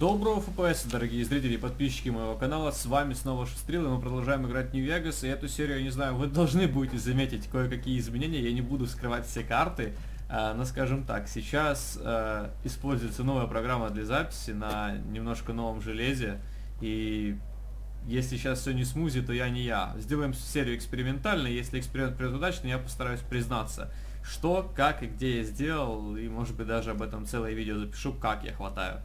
Доброго ФПС, дорогие зрители и подписчики моего канала, с вами снова Шестрил, и мы продолжаем играть в Нью-Вегас, и эту серию, я не знаю, вы должны будете заметить кое-какие изменения, я не буду скрывать все карты, а, но скажем так, сейчас а, используется новая программа для записи на немножко новом железе, и если сейчас все не смузи, то я не я. Сделаем серию экспериментально, если эксперимент придет удачно, я постараюсь признаться, что, как и где я сделал, и может быть даже об этом целое видео запишу, как я хватаю.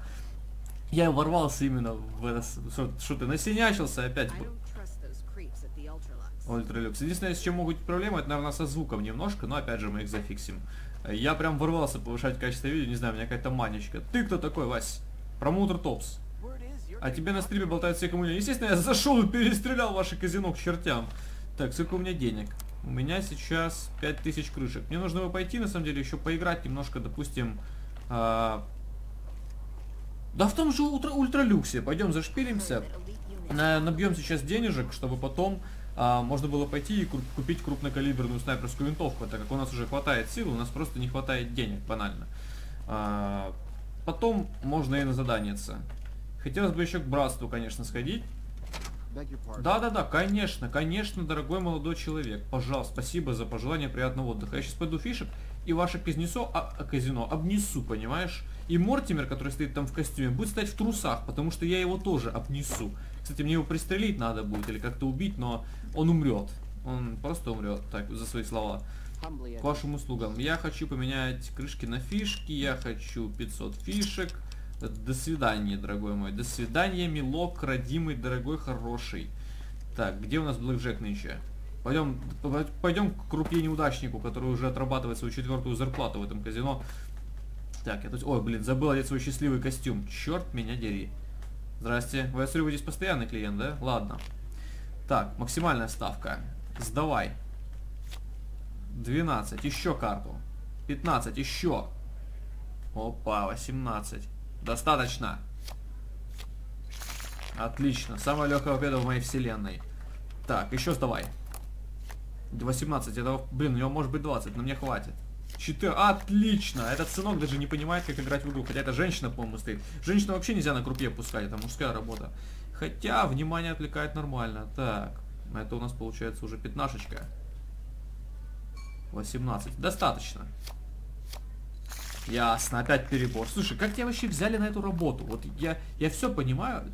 Я ворвался именно в это, что, что ты насинячился опять. Ультралюкс. Единственное, с чем могут быть проблемы, это, наверное, со звуком немножко, но опять же мы их зафиксим. Я прям ворвался повышать качество видео, не знаю, у меня какая-то манечка. Ты кто такой, Вась? Промоутер Топс. А тебе на стриме болтают все кому Естественно, я зашел и перестрелял ваше казино к чертям. Так, сколько у меня денег? У меня сейчас 5000 крышек. Мне нужно бы пойти, на самом деле, еще поиграть немножко, допустим, э да в том же ультра ультралюксе. Пойдем зашпилимся. Набьем сейчас денежек, чтобы потом а, можно было пойти и купить крупнокалиберную снайперскую винтовку, так как у нас уже хватает сил, у нас просто не хватает денег, банально. А, потом можно и на заданиеться. Хотелось бы еще к братству, конечно, сходить. Да-да-да, конечно, конечно, дорогой молодой человек. Пожалуйста, спасибо за пожелание приятного отдыха. Я сейчас пойду фишек и ваше казнецо, а, а, казино обнесу, понимаешь? И Мортимер, который стоит там в костюме, будет стоять в трусах, потому что я его тоже обнесу. Кстати, мне его пристрелить надо будет или как-то убить, но он умрет. Он просто умрет, так, за свои слова. К вашим услугам. Я хочу поменять крышки на фишки, я хочу 500 фишек. До свидания, дорогой мой. До свидания, милок, родимый, дорогой, хороший. Так, где у нас Блэк Джек нынче? Пойдем, пойдем к крупье неудачнику, который уже отрабатывает свою четвертую зарплату в этом казино. Так, я тут... Ой, блин, забыл одеть свой счастливый костюм. Черт меня дери. Здрасте. Вы, я вы здесь постоянный клиент, да? Ладно. Так, максимальная ставка. Сдавай. 12. Еще карту. 15. Еще. Опа, 18. Достаточно. Отлично. Самая легкая победа в моей вселенной. Так, еще сдавай. 18. Это, блин, у него может быть 20, но мне хватит. 4. Отлично! Этот сынок даже не понимает, как играть в игру. Хотя это женщина, по-моему, стоит. Женщину вообще нельзя на крупе пускать, это мужская работа. Хотя, внимание отвлекает нормально. Так, это у нас получается уже пятнашечка. 18. Достаточно. Ясно, опять перебор. Слушай, как тебя вообще взяли на эту работу? Вот я, я все понимаю.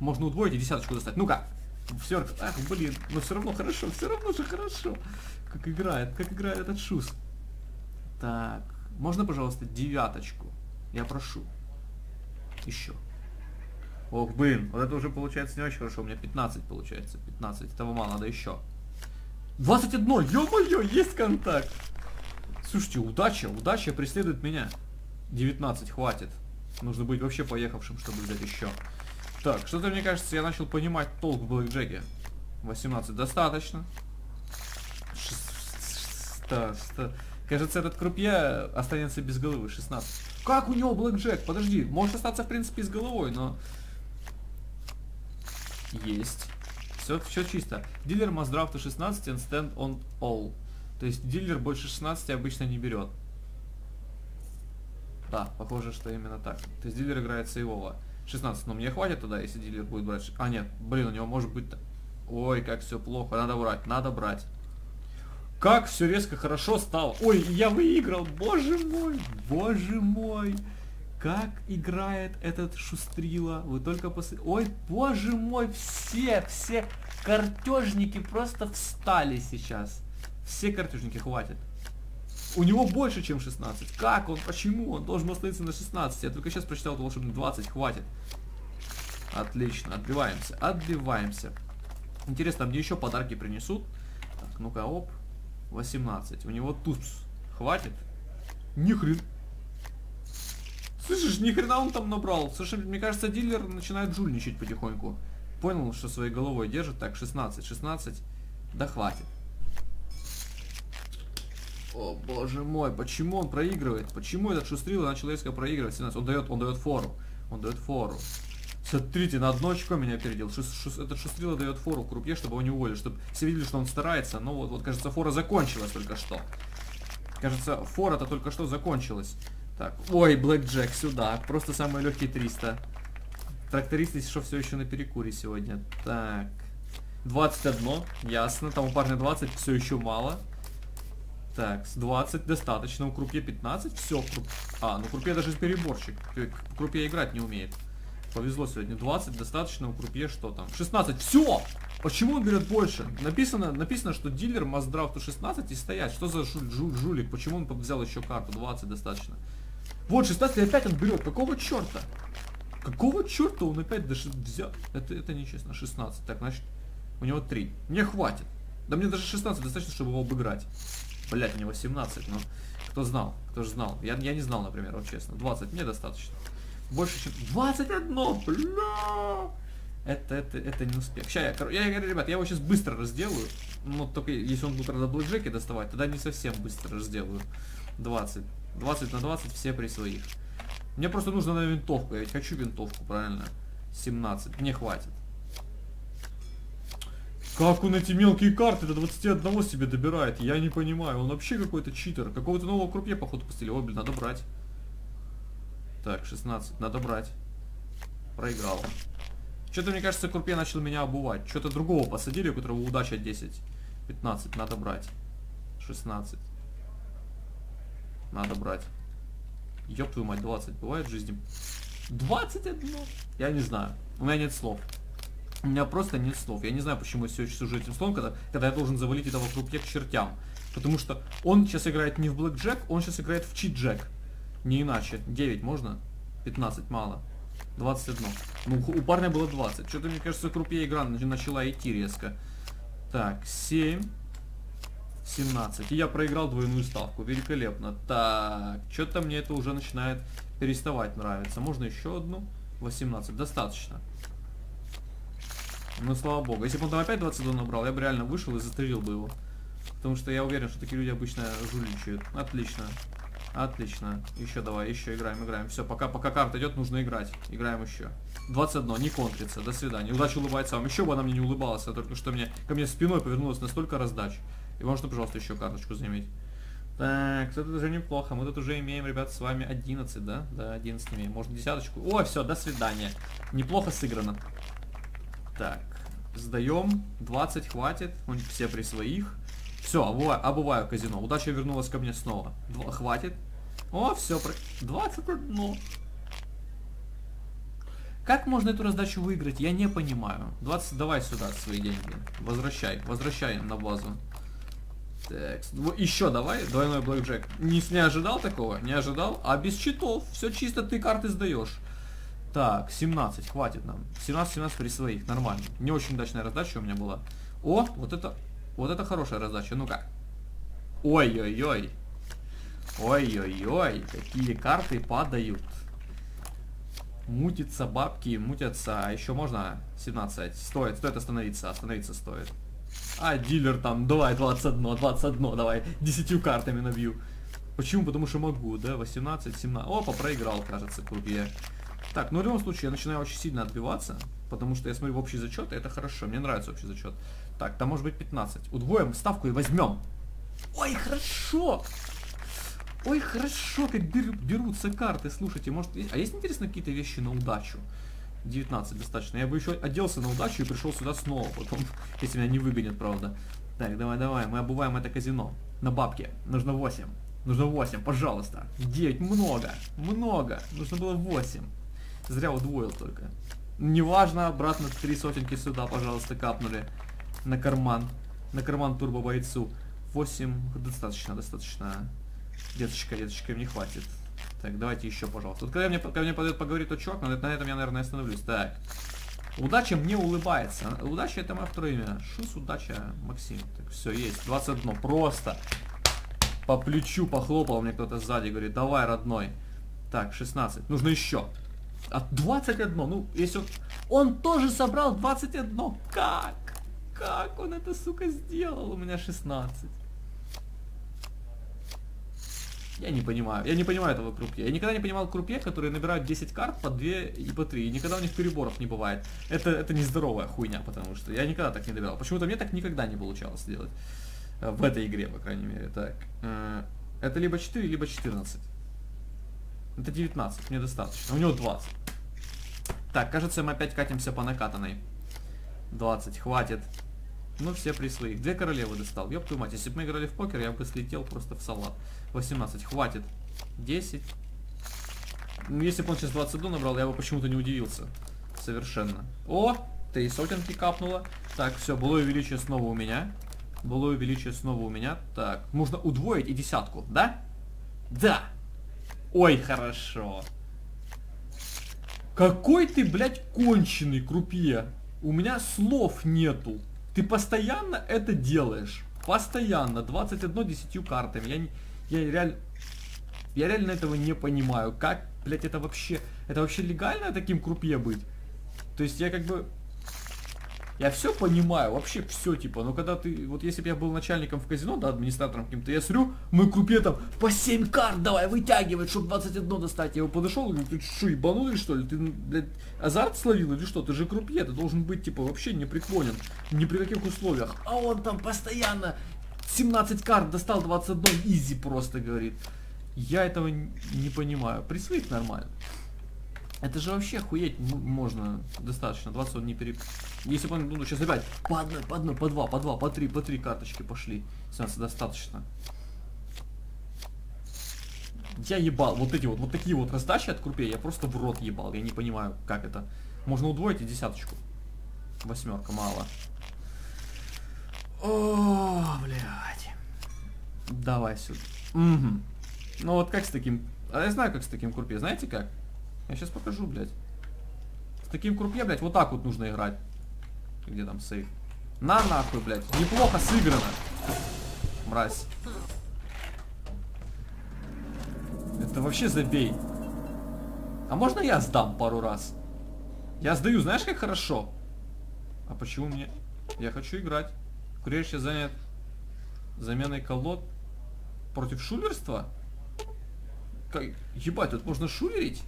Можно удвоить и десяточку достать. Ну-ка. Все, ах, блин, но все равно хорошо, все равно же хорошо. Как играет, как играет этот шус. Так, можно, пожалуйста, девяточку? Я прошу. Еще. Ох, блин, вот это уже получается не очень хорошо. У меня 15 получается. 15. Этого мало, надо еще. 21! Ё-моё, есть контакт! Слушайте, удача, удача преследует меня. 19, хватит. Нужно быть вообще поехавшим, чтобы взять еще. Так, что-то мне кажется, я начал понимать толк в блэкджеке. 18, достаточно. 6, Кажется, этот крупье останется без головы. 16. Как у него блэкджек? Подожди, может остаться, в принципе, с головой, но... Есть. Все, все чисто. Дилер to 16 and stand on all. То есть дилер больше 16 обычно не берет. Да, похоже, что именно так. То есть дилер играет сейвово. 16, но мне хватит тогда, если дилер будет брать... А, нет, блин, у него может быть... Ой, как все плохо. Надо брать, надо брать. Как все резко хорошо стало. Ой, я выиграл. Боже мой, боже мой. Как играет этот Шустрила. Вы только после... Ой, боже мой, все, все картежники просто встали сейчас. Все картежники хватит. У него больше, чем 16. Как он? Почему? Он должен остановиться на 16. Я только сейчас прочитал волшебный 20. Хватит. Отлично. Отбиваемся. Отбиваемся. Интересно, а мне еще подарки принесут? Так, ну-ка, оп. 18. У него туз. Хватит? Ни хрен. Слышишь, ни хрена он там набрал. Слушай, мне кажется, дилер начинает жульничать потихоньку. Понял, что своей головой держит. Так, 16, 16. Да хватит. О, боже мой, почему он проигрывает? Почему этот шустрил начал резко проигрывать? 17. Он дает, он дает фору. Он дает фору. Смотрите, на одно очко меня опередил. Шес, шес, этот шестрила дает фору в крупье, чтобы его не уволили, чтобы все видели, что он старается. Но вот, вот кажется, фора закончилась только что. Кажется, фора-то только что закончилась. Так, ой, Блэк Джек, сюда. Просто самый легкий 300. Тракторист, если что, все еще на перекуре сегодня. Так. 21, ясно. Там у парня 20, все еще мало. Так, с 20 достаточно. У крупье 15, все. Круп... А, ну крупье даже переборщик. Крупье играть не умеет. Повезло сегодня. 20 достаточно, у крупье что там? 16, все! Почему он берет больше? Написано, написано, что дилер маздрафту 16 и стоять. Что за жуль, жуль, жулик? Почему он взял еще карту? 20 достаточно. Вот, 16 и опять он берет. Какого черта? Какого черта он опять даже взял? Это, это нечестно. 16. Так, значит, у него 3. Мне хватит. Да мне даже 16 достаточно, чтобы его обыграть. Блять, у него 17, но кто знал? Кто же знал? Я, я не знал, например, вот честно. 20 мне достаточно. Больше, чем 21, бля! Это, это, это не успех. Сейчас я, я, говорю, ребят, я его сейчас быстро разделаю. Ну, только если он будет тогда блэкджеки доставать, тогда не совсем быстро разделаю. 20. 20 на 20 все при своих. Мне просто нужно на винтовку. Я ведь хочу винтовку, правильно? 17. Мне хватит. Как он эти мелкие карты до 21 себе добирает? Я не понимаю. Он вообще какой-то читер. Какого-то нового крупье, походу, пустили. О, блин, надо брать. Так, 16. Надо брать. Проиграл. Что-то, мне кажется, крупье начал меня обувать. Что-то другого посадили, у которого удача 10. 15. Надо брать. 16. Надо брать. Ёб твою мать, 20. Бывает в жизни? 21? Я не знаю. У меня нет слов. У меня просто нет слов. Я не знаю, почему я все еще сужу этим словом, когда, когда я должен завалить этого крупье к чертям. Потому что он сейчас играет не в Блэк Джек, он сейчас играет в Чит Джек. Не иначе. 9 можно? 15 мало. 21. Ну, у парня было 20. Что-то, мне кажется, крупье игра начала идти резко. Так, 7. 17. И я проиграл двойную ставку. Великолепно. Так, что-то мне это уже начинает переставать нравиться. Можно еще одну? 18. Достаточно. Ну, слава богу. Если бы он там опять 22 набрал, я бы реально вышел и застрелил бы его. Потому что я уверен, что такие люди обычно жульничают. Отлично. Отлично. Еще давай, еще играем, играем. Все, пока, пока карта идет, нужно играть. Играем еще. 21, не контрится. До свидания. Удача улыбается вам. Еще бы она мне не улыбалась, а только что мне ко мне спиной повернулась настолько раздач. И можно, пожалуйста, еще карточку заиметь. Так, это уже неплохо. Мы тут уже имеем, ребят, с вами 11, да? Да, 11 имеем. Может, десяточку. О, все, до свидания. Неплохо сыграно. Так, сдаем. 20 хватит. Все при своих. Все, обуваю, обуваю казино. Удача вернулась ко мне снова. Два, хватит. О, все, про... 21. Как можно эту раздачу выиграть, я не понимаю. 20, давай сюда свои деньги. Возвращай, возвращай на базу. Так, еще давай, двойной блэкджек. Не, не ожидал такого? Не ожидал? А без читов. Все чисто, ты карты сдаешь. Так, 17, хватит нам. 17-17 при своих, нормально. Не очень удачная раздача у меня была. О, вот это, вот это хорошая раздача. Ну-ка. Ой-ой-ой. Ой-ой-ой, какие карты падают. Мутятся бабки, мутятся. А еще можно 17. Стоит, стоит остановиться, остановиться стоит. А, дилер там, давай 21, 21, давай, 10 картами набью. Почему? Потому что могу, да, 18, 17. Опа, проиграл, кажется, крупье. Так, ну в любом случае я начинаю очень сильно отбиваться, потому что я смотрю в общий зачет, и это хорошо, мне нравится общий зачет. Так, там может быть 15. Удвоим ставку и возьмем. Ой, хорошо! Ой, хорошо, как берутся карты, слушайте, может, а есть интересно какие-то вещи на удачу? 19 достаточно. Я бы еще оделся на удачу и пришел сюда снова потом, если меня не выгонят, правда. Так, давай, давай, мы обуваем это казино. На бабке. Нужно 8. Нужно 8, пожалуйста. 9, много, много. Нужно было 8. Зря удвоил только. Неважно, обратно три сотенки сюда, пожалуйста, капнули. На карман. На карман турбо бойцу. 8, достаточно, достаточно. Деточка, деточка, мне хватит. Так, давайте еще, пожалуйста. Вот когда мне, когда мне подойдет поговорить тот чувак, на, на этом я, наверное, остановлюсь. Так. Удача мне улыбается. Удача это мое второе имя. Шус, удача, Максим. Так, все, есть. 21. Просто. По плечу похлопал мне кто-то сзади. Говорит, давай, родной. Так, 16. Нужно еще. А 21. Ну, если он... Он тоже собрал 21. Как? Как он это, сука, сделал? У меня 16. Я не понимаю. Я не понимаю этого крупье. Я никогда не понимал крупье, которые набирают 10 карт по 2 и по 3. И никогда у них переборов не бывает. Это, это нездоровая хуйня, потому что я никогда так не добирал. Почему-то мне так никогда не получалось сделать. Э, в этой игре, по крайней мере. Так. Э, это либо 4, либо 14. Это 19. Мне достаточно. У него 20. Так, кажется, мы опять катимся по накатанной. 20, хватит. Ну, все при своих. Две королевы достал. Ёб твою мать, если бы мы играли в покер, я бы слетел просто в салат. 18, хватит. 10. Ну, если бы он сейчас 22 набрал, я бы почему-то не удивился. Совершенно. О, три сотенки капнуло. Так, все, было величие снова у меня. Было величие снова у меня. Так, можно удвоить и десятку, да? Да! Ой, хорошо. Какой ты, блядь, конченый крупье. У меня слов нету. Ты постоянно это делаешь. Постоянно. 21 10 картами. Я, не, я реально... Я реально этого не понимаю. Как, блядь, это вообще... Это вообще легально таким крупье быть? То есть я как бы... Я все понимаю, вообще все, типа, но когда ты, вот если бы я был начальником в казино, да, администратором каким-то, я смотрю, мы крупе там по 7 карт давай вытягивать, чтобы 21 достать. Я его подошел и говорю, ты что, ебанули что ли? Ты, блядь, азарт словил или что? Ты же крупье, ты должен быть, типа, вообще непреклонен, ни при каких условиях. А он там постоянно 17 карт достал 21, изи просто, говорит. Я этого не понимаю. При своих нормально. Это же вообще охуеть можно достаточно. 20 он не пере... Если бы он, ну, сейчас опять по одной, по одной, по два, по два, по три, по три карточки пошли. Сейчас достаточно. Я ебал. Вот эти вот, вот такие вот раздачи от крупей, я просто в рот ебал. Я не понимаю, как это. Можно удвоить и десяточку. Восьмерка, мало. О, блядь. Давай сюда. Угу. Ну вот как с таким... А я знаю, как с таким крупе. Знаете как? Я сейчас покажу, блядь. С таким крупье, блядь, вот так вот нужно играть. Где там сейф? На нахуй, блядь. Неплохо сыграно. Мразь. Это вообще забей. А можно я сдам пару раз? Я сдаю, знаешь, как хорошо? А почему мне... Я хочу играть. Сейчас занят заменой колод против шулерства? Как... Ебать, тут можно шулерить?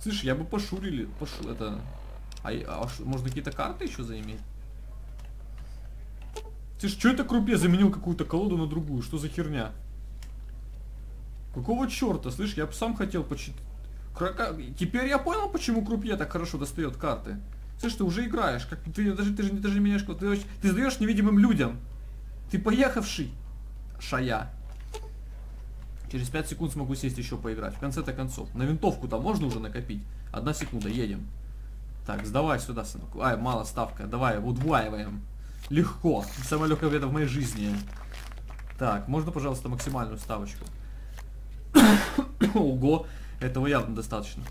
Слышь, я бы пошурили, пошу, это... А, а можно какие-то карты еще заиметь? Слышь, что это крупе заменил какую-то колоду на другую? Что за херня? Какого черта? Слышь, я бы сам хотел почитать. Теперь я понял, почему крупье так хорошо достает карты. Слышь, ты уже играешь. Как ты даже ты же даже не меняешь ты, ты сдаешь невидимым людям. Ты поехавший. Шая. Через 5 секунд смогу сесть еще поиграть. В конце-то концов. На винтовку там можно уже накопить? Одна секунда, едем. Так, сдавай сюда, сынок. Ай, мало ставка. Давай, удваиваем. Легко. Самая легкая победа в моей жизни. Так, можно, пожалуйста, максимальную ставочку? Ого, этого явно достаточно.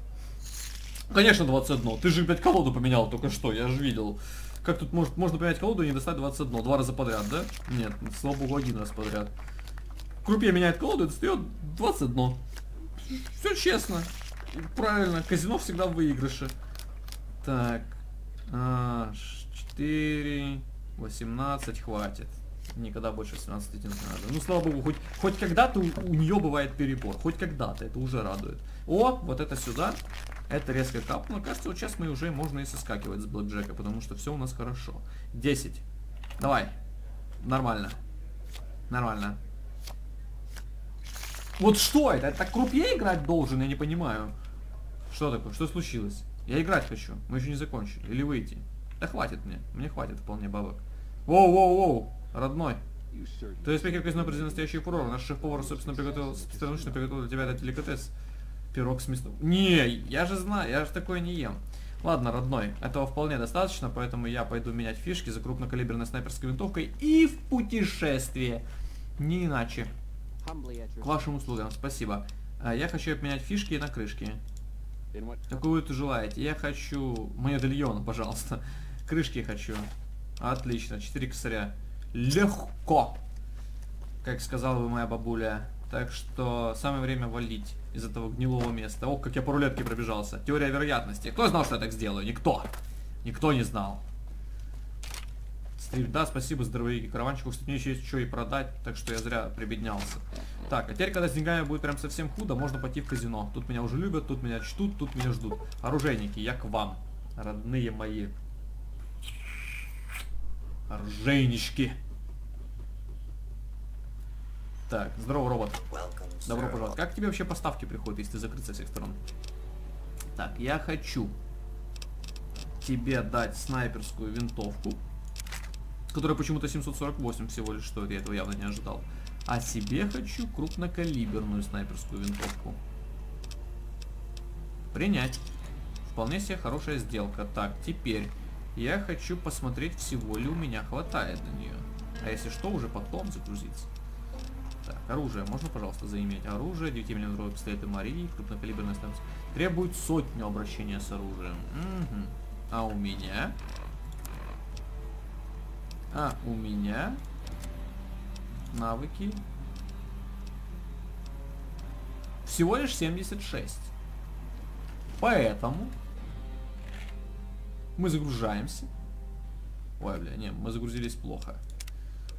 Конечно, 21. Ты же, блядь, колоду поменял только что, я же видел. Как тут может, можно поменять колоду и не достать 21? Два раза подряд, да? Нет, слава богу, один раз подряд. Крупье меняет колоду и достает 21. Все честно. Правильно, казино всегда в выигрыше. Так. А, 4, 18, хватит. Никогда больше 17 не надо. Ну, слава богу, хоть, хоть когда-то у, у нее бывает перебор. Хоть когда-то, это уже радует. О, вот это сюда. Это резко капнуло. Кажется, вот сейчас мы уже можно и соскакивать с блэкджека, потому что все у нас хорошо. 10. Давай. Нормально. Нормально. Вот что это? Это так крупье играть должен? Я не понимаю. Что такое? Что случилось? Я играть хочу. Мы еще не закончили. Или выйти? Да хватит мне. Мне хватит вполне бабок. Воу-воу-воу. Родной. То есть пекер казино произвел настоящий фурор. Наш шеф-повар, собственно, приготовил, собственноручно приготовил для тебя этот деликатес. Пирог с мясом. Не, я же знаю, я же такое не ем. Ладно, родной, этого вполне достаточно, поэтому я пойду менять фишки за крупнокалиберной снайперской винтовкой и в путешествие. Не иначе. К вашим услугам, спасибо. А, я хочу обменять фишки на крышки. Какую ты желаете? Я хочу... Медальон, пожалуйста. Крышки хочу. Отлично, 4 косаря. Легко! Как сказала бы моя бабуля. Так что самое время валить из этого гнилого места. Ох, как я по рулетке пробежался. Теория вероятности. Кто знал, что я так сделаю? Никто. Никто не знал. Да, спасибо, здоровяки. Караванчику, кстати, мне еще есть что и продать, так что я зря прибеднялся. Так, а теперь, когда с деньгами будет прям совсем худо, можно пойти в казино. Тут меня уже любят, тут меня чтут, тут меня ждут. Оружейники, я к вам, родные мои. Оружейнички. Так, здорово, робот. Добро пожаловать. Как тебе вообще поставки приходят, если ты закрыт со всех сторон? Так, я хочу тебе дать снайперскую винтовку, которая почему-то 748 всего лишь стоит, я этого явно не ожидал. А себе хочу крупнокалиберную снайперскую винтовку. Принять. Вполне себе хорошая сделка. Так, теперь я хочу посмотреть, всего ли у меня хватает на нее. А если что, уже потом загрузиться. Так, оружие. Можно, пожалуйста, заиметь оружие? 9 мм пистолеты Марии, крупнокалиберная станция. Требует сотню обращения с оружием. Угу. А у меня? А у меня? Навыки. Всего лишь 76. Поэтому мы загружаемся. Ой, бля, не, мы загрузились плохо.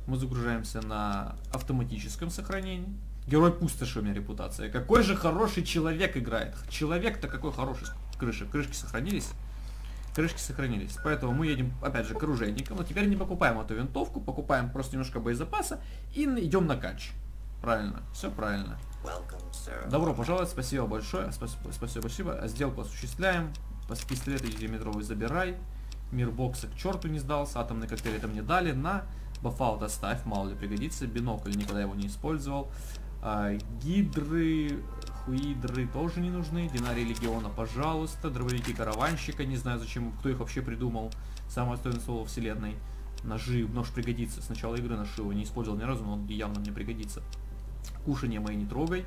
Мы загружаемся на автоматическом сохранении. Герой пустоши у меня репутация. Какой же хороший человек играет. Человек-то какой хороший. Крыши. Крышки сохранились. Крышки сохранились. Поэтому мы едем, опять же, к оружейникам. Но теперь не покупаем эту винтовку, покупаем просто немножко боезапаса и идем на канч. Правильно. Все правильно. Добро пожаловать, спасибо большое. Спасибо, спасибо, спасибо. Сделку осуществляем. Пистолет 9-метровый забирай. Мир бокса к черту не сдался. Атомный коктейль это мне дали. На. Бафаут оставь, мало ли пригодится. Бинокль никогда его не использовал. А, гидры, хуидры тоже не нужны. Динарии легиона, пожалуйста. Дробовики караванщика, не знаю зачем, кто их вообще придумал. Самое стоящее слово вселенной. Ножи, нож пригодится. С начала игры нож его не использовал ни разу, но он явно мне пригодится. Кушание мои не трогай.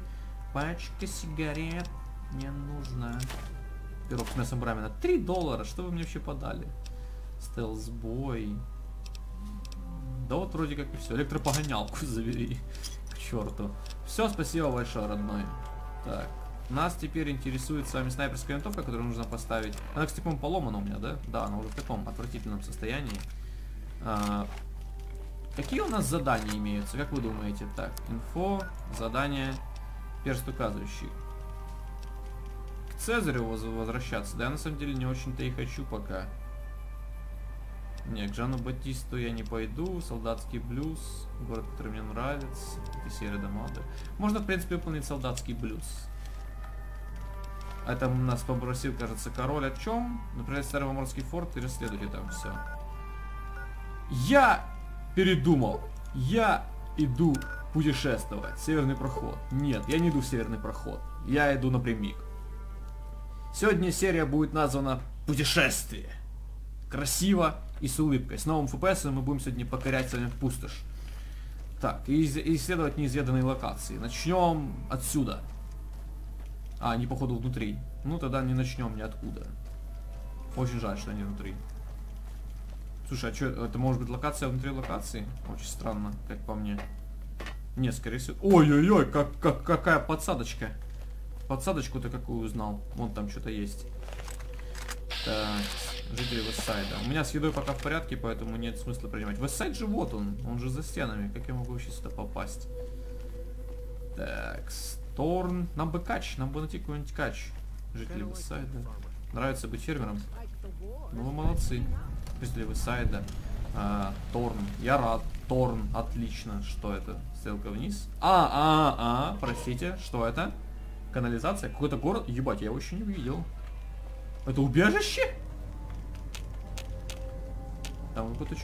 Пачка сигарет не нужна. Пирог с мясом брамена. 3 доллара, что вы мне вообще подали? Стелсбой. Да вот вроде как и все. Электропогонялку забери. К черту. Все, спасибо большое, родной. Так. Нас теперь интересует с вами снайперская винтовка, которую нужно поставить. Она, кстати, по-моему, поломана у меня, да? Да, она уже в таком отвратительном состоянии. А, какие у нас задания имеются? Как вы думаете? Так, инфо, задание, перст указывающий. К Цезарю возвращаться? Да, я на самом деле не очень-то и хочу пока. Не, к Жану Батисту я не пойду. Солдатский блюз. Город, который мне нравится. Это серия Домады. Можно, в принципе, выполнить солдатский блюз. Это нас попросил, кажется, король о чем? Например, Староморский форт и расследуйте там все. Я передумал. Я иду путешествовать. Северный проход. Нет, я не иду в северный проход. Я иду напрямик. Сегодня серия будет названа «Путешествие». Красиво и с улыбкой. С новым FPS мы будем сегодня покорять с вами пустошь. Так, и исследовать неизведанные локации. Начнем отсюда. А, они походу внутри. Ну тогда не начнем ниоткуда. Очень жаль, что они внутри. Слушай, а что, это может быть локация внутри локации? Очень странно, как по мне. Не, скорее всего... Ой-ой-ой, как, как, какая подсадочка. Подсадочку-то какую узнал. Вон там что-то есть. Так, жители Вестсайда. У меня с едой пока в порядке, поэтому нет смысла принимать. Вестсайд же вот он, он же за стенами. Как я могу вообще сюда попасть? Так, Сторн. Нам бы кач, нам бы найти какой-нибудь кач. Жители Вестсайда. Нравится быть фермером? Ну вы молодцы. Жители Вестсайда. А, Торн. Я рад. Торн. Отлично. Что это? Стрелка вниз. А, а, а, простите. Что это? Канализация? Какой-то город? Ебать, я его еще не увидел. Это убежище? Там какой-то...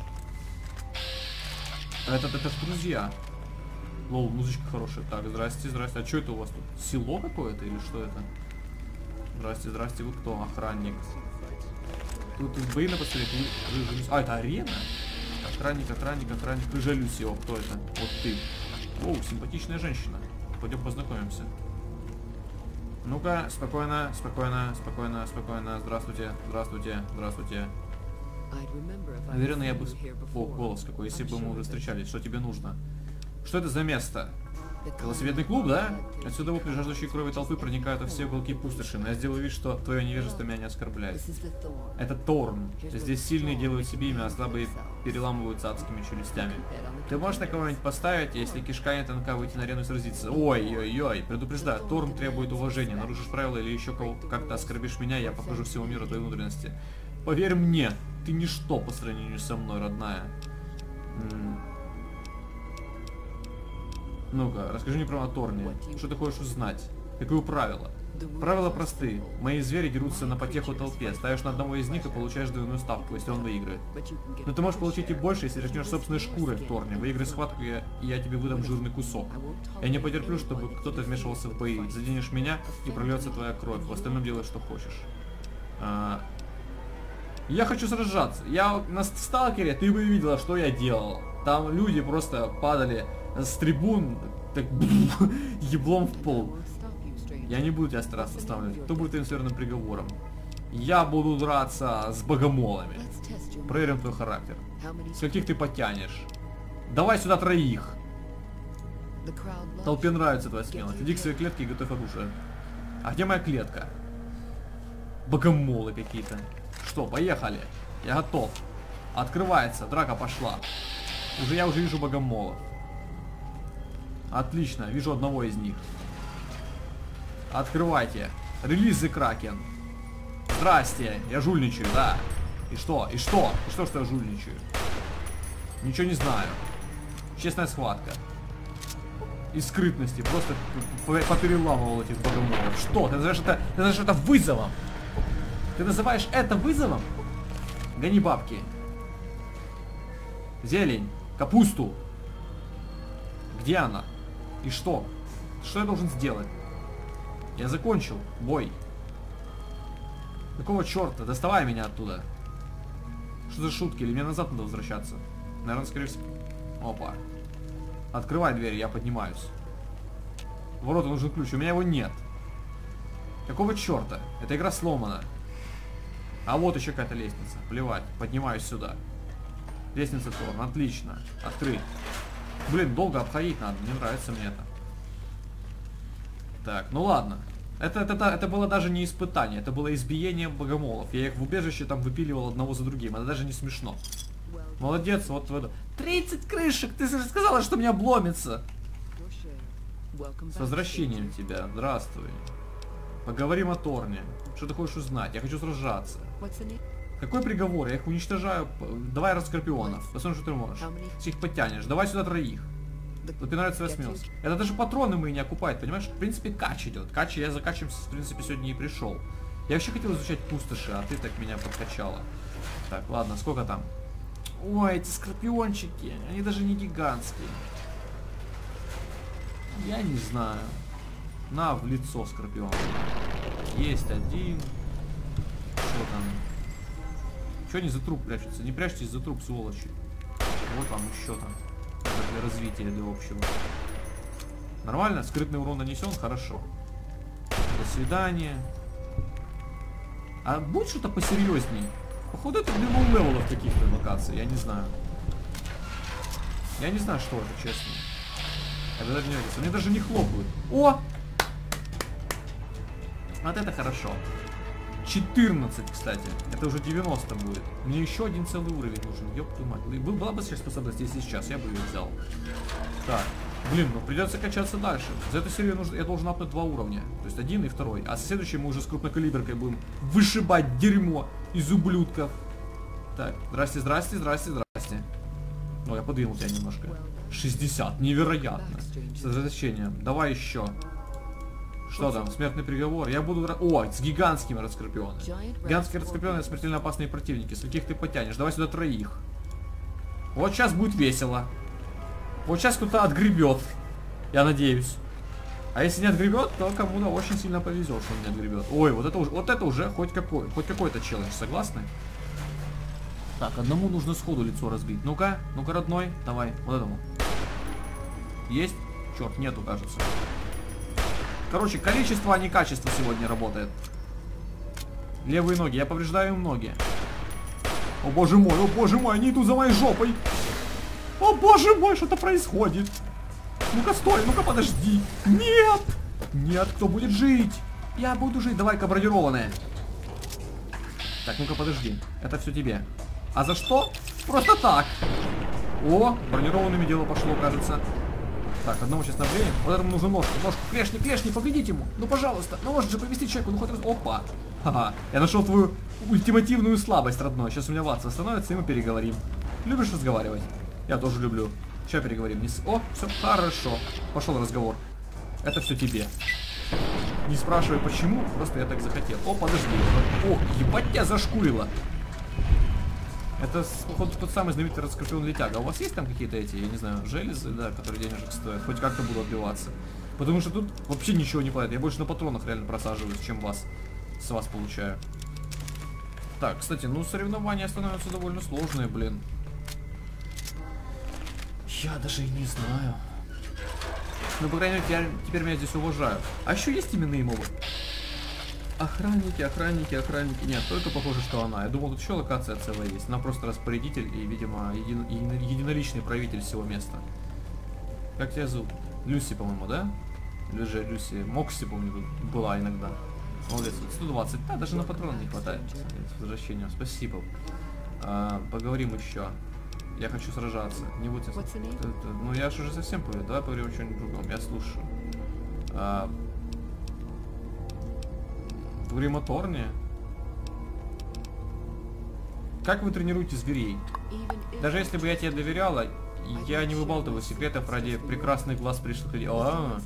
Это, это, это друзья. Лол, музычка хорошая. Так, здрасте, здрасте. А что это у вас тут? Село какое-то или что это? Здрасте, здрасте. Вы кто? Охранник. Тут, тут бои на посмотреть. А, это арена? Охранник, охранник, охранник. Рыжа Люсио. Кто это? Вот ты. Оу, симпатичная женщина. Пойдем познакомимся. Ну-ка, спокойно, спокойно, спокойно, спокойно. Здравствуйте, здравствуйте, здравствуйте. Наверное, я бы... О, голос какой, если бы мы уже встречались. Что тебе нужно? Что это за место? Велосипедный клуб, да? Отсюда вопли жаждущие крови толпы проникают во все уголки пустоши, но я сделаю вид, что твое невежество меня не оскорбляет. Это Торн. Здесь сильные делают себе имя, а слабые переламываются адскими челюстями. Ты можешь на кого-нибудь поставить, если кишка не тонка, выйти на арену и сразиться? Ой-ой-ой, предупреждаю, Торн требует уважения. Нарушишь правила или еще как-то оскорбишь меня, я покажу всему миру твои внутренности. Поверь мне, ты ничто по сравнению со мной, родная. Ну-ка, расскажи мне про Торни. Что ты хочешь узнать? Какое правило? Правила простые. Мои звери дерутся на потеху толпе. Ставишь на одного из них и получаешь двойную ставку, если он выиграет. Но ты можешь получить и больше, если рискнешь собственной шкурой в Торне. Выиграй схватку, и я, тебе выдам жирный кусок. Я не потерплю, чтобы кто-то вмешивался в бои. Заденешь меня, и прольется твоя кровь. В остальном делай, что хочешь. А... Я хочу сражаться. Я на сталкере, ты бы видела, что я делал. Там люди просто падали с трибун, так еблом в пол. Я не буду тебя стараться останавливать. Кто будет твоим смертным приговором? Я буду драться с богомолами. Проверим твой характер. С каких ты потянешь? Давай сюда троих. Толпе нравится твоя смелость. Иди к своей клетке и готовь оружие. А где моя клетка? Богомолы какие-то. Что, поехали. Я готов. Открывается, драка пошла. Уже я уже вижу богомолов. Отлично, вижу одного из них. Открывайте. Релизы Кракен. Здрасте, я жульничаю, да. И что? И что? И что, что я жульничаю? Ничего не знаю. Честная схватка. Из скрытности. Просто попереламывал этих богомолов. Что? Ты называешь это, ты называешь это вызовом? Ты называешь это вызовом? Гони бабки. Зелень. Капусту. Где она? И что? Что я должен сделать? Я закончил бой. Какого черта? Доставай меня оттуда. Что за шутки? Или мне назад надо возвращаться? Наверное, скорее всего... Опа. Открывай дверь, я поднимаюсь. Ворота нужен ключ. У меня его нет. Какого черта? Эта игра сломана. А вот еще какая-то лестница. Плевать. Поднимаюсь сюда. Лестница Торн. Отлично. Открыть. Блин, долго обходить надо. Не нравится мне это. Так, ну ладно. Это, это, это было даже не испытание, это было избиение богомолов. Я их в убежище там выпиливал одного за другим. Это даже не смешно. Молодец, вот в это. 30 крышек! Ты же сказала, что меня обломится! С возвращением тебя. Здравствуй. Поговорим о Торне. Что ты хочешь узнать? Я хочу сражаться. Какой приговор? Я их уничтожаю. Давай раскорпионов. Посмотрим, что ты можешь. Всех потянешь. Давай сюда троих. Вот мне нравится смелость. Это даже патроны мы не окупают, понимаешь? В принципе, кач идет. Кач я за качем, в принципе, сегодня и пришел. Я вообще хотел изучать пустоши, а ты так меня подкачала. Так, ладно, сколько там? Ой, эти скорпиончики, они даже не гигантские. Я не знаю. На, в лицо скорпион. Есть один. Что там? Что они за труп прячутся? Не прячьтесь за труп, сволочи. Вот там еще там для развития, для общего. Нормально? Скрытный урон нанесен? Хорошо. До свидания. А будет что-то посерьезней? Походу это для левелов каких-то локаций, я не знаю. Я не знаю, что это, честно. Это даже не нравится. Мне даже не хлопают. О! Вот это хорошо. 14, кстати. Это уже 90 будет. Мне еще один целый уровень нужен. Ёб твою мать. Был, была бы сейчас способность, если сейчас, я бы ее взял. Так. Блин, ну придется качаться дальше. За эту серию нужно, я должен апнуть два уровня. То есть один и второй. А следующий мы уже с крупнокалиберкой будем вышибать дерьмо из ублюдков. Так, здрасте, здрасте, здрасте, здрасте. Ну, я подвинул тебя немножко. 60, невероятно. С возвращением. Давай еще. Что там? Смертный приговор. Я буду... О, с гигантскими раскорпионами. Гигантские раскорпионы смертельно опасные противники. С каких ты потянешь? Давай сюда троих. Вот сейчас будет весело. Вот сейчас кто-то отгребет. Я надеюсь. А если не отгребет, то кому-то очень сильно повезет, что он не отгребет. Ой, вот это уже, вот это уже хоть какой, хоть какой-то челлендж, согласны? Так, одному нужно сходу лицо разбить. Ну-ка, ну-ка, родной, давай, вот этому. Есть? Черт, нету, кажется. Короче, количество, а не качество сегодня работает. Левые ноги. Я повреждаю им ноги. О боже мой, о боже мой, они идут за моей жопой. О боже мой, что-то происходит. Ну-ка, стой, ну-ка, подожди. Нет! Нет, кто будет жить? Я буду жить. Давай-ка. Так, ну-ка, подожди. Это все тебе. А за что? Просто так. О, бронированными дело пошло, кажется. Так, одного сейчас набьем. Вот этому нужен ножку. Ножку. Клешни, клешни, повредите ему. Ну, пожалуйста. Ну, может же повести человеку. Ну, хоть раз. Опа. Ха-ха. Я нашел твою ультимативную слабость, родной. Сейчас у меня Ватс восстановится, и мы переговорим. Любишь разговаривать? Я тоже люблю. Сейчас переговорим. Не с... О, все хорошо. Пошел разговор. Это все тебе. Не спрашивай почему, просто я так захотел. О, подожди. О, ебать тебя зашкурило. Это, походу, тот самый знаменитый раскрепленный летяга. А у вас есть там какие-то эти, я не знаю, железы, да, которые денежек стоят? Хоть как-то буду отбиваться. Потому что тут вообще ничего не падает. Я больше на патронах реально просаживаюсь, чем вас. С вас получаю. Так, кстати, ну соревнования становятся довольно сложные, блин. Я даже и не знаю. Ну, по крайней мере, теперь, меня здесь уважают. А еще есть именные мобы? Охранники, охранники, охранники. Нет, только похоже, что она. Я думал, тут еще локация целая есть. Она просто распорядитель и, видимо, един, единоличный правитель всего места. Как тебя зовут? Люси, по-моему, да? Или же Люси. Мокси, помню, тут была иногда. Молодец. 120. Да, даже на патрон не хватает. С возвращением. Спасибо. А, поговорим еще. Я хочу сражаться. Не будь... Ну, я же уже совсем поверю. Давай поговорим о чем-нибудь другом. Я слушаю. А, в Римоторне. Как вы тренируете зверей? Даже если бы я тебе доверяла, я не выбалтываю секретов ради прекрасных глаз пришлых людей. О,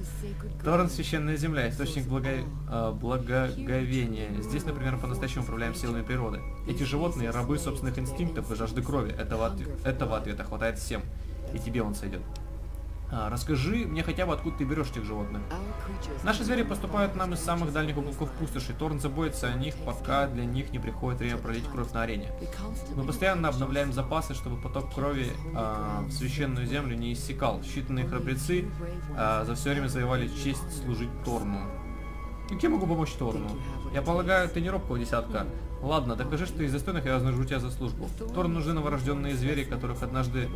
Торрен священная земля, источник благо... э, благоговения. Здесь, например, по-настоящему управляем силами природы. Эти животные рабы собственных инстинктов и жажды крови. Этого, от... Этого ответа хватает всем. И тебе он сойдет. А, расскажи мне хотя бы, откуда ты берешь этих животных. Наши звери поступают нам из самых дальних уголков пустоши. Торн заботится о них, пока для них не приходит время пролить кровь на арене. Мы постоянно обновляем запасы, чтобы поток крови э, в священную землю не иссякал. Считанные храбрецы э, за все время завоевали честь служить Торну. И кем могу помочь Торну? Я полагаю, ты не робкого десятка. Ладно, докажи, что из достойных я вознагражу тебя за службу. Торн нужны новорожденные звери, которых однажды,